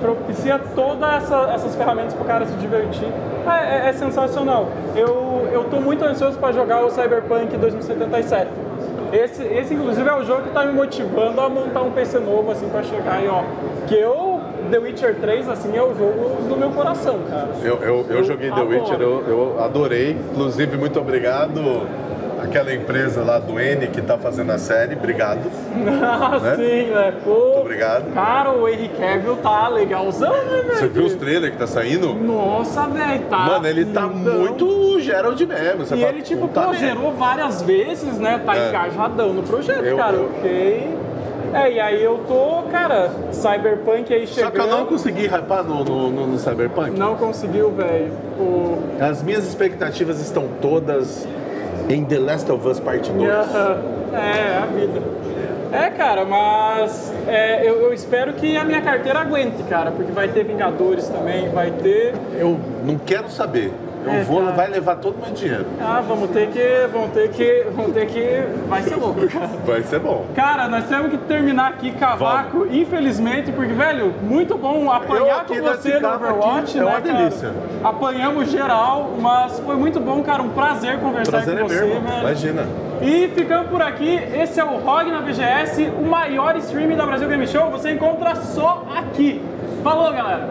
propicia todas essa, essas ferramentas pro cara se divertir. É, é- é sensacional. Eu, eu tô muito ansioso para jogar o Cyberpunk 2077. Esse, esse, inclusive, é o jogo que tá me motivando a montar um PC novo, assim, para chegar aí, ó. Que eu, The Witcher 3, assim, é o jogo do meu coração, cara. Eu, eu, eu joguei The. Witcher, eu, eu adorei. Inclusive, muito obrigado àquela empresa lá do N que tá fazendo a série. Obrigado. Ah, Né? sim, né? Pô, Muito obrigado. Cara, o Henry Cavill tá legalzão, né, velho? Você viu os trailers que tá saindo? Nossa, velho, tá. Mano, ele tá lindão. muito Gerald mesmo. Você E fala, ele, tipo, "Puta pô, merda." zerou várias vezes, né? Tá É. engajadão no projeto, Eu- cara. eu- Eu fiquei. É, e aí eu tô, cara, Cyberpunk aí Só chegando. que eu não consegui hypar no, no, no, no Cyberpunk. Não conseguiu, velho. O... As minhas expectativas estão todas em The Last of Us Part 2. Aham. É, a vida. É, cara, mas é, eu, eu espero que a minha carteira aguente, cara, porque vai ter Vingadores também, vai ter. Eu não quero saber. Eu É, vou, cara. vai levar todo o meu dinheiro. Ah, vamos ter que. Vamos ter que. Vamos ter que. Vai ser louco, cara. Vai ser bom. Cara, nós temos que terminar aqui cavaco, infelizmente, porque, velho, muito bom apanhar com você no Overwatch, aqui é né, uma cara? delícia. Apanhamos geral, mas foi muito bom, cara, um prazer conversar Prazer com é você, meu, irmão. velho. Imagina. E ficamos por aqui, esse é o ROG na BGS, o maior streaming da Brasil Game Show, você encontra só aqui. Falou, galera!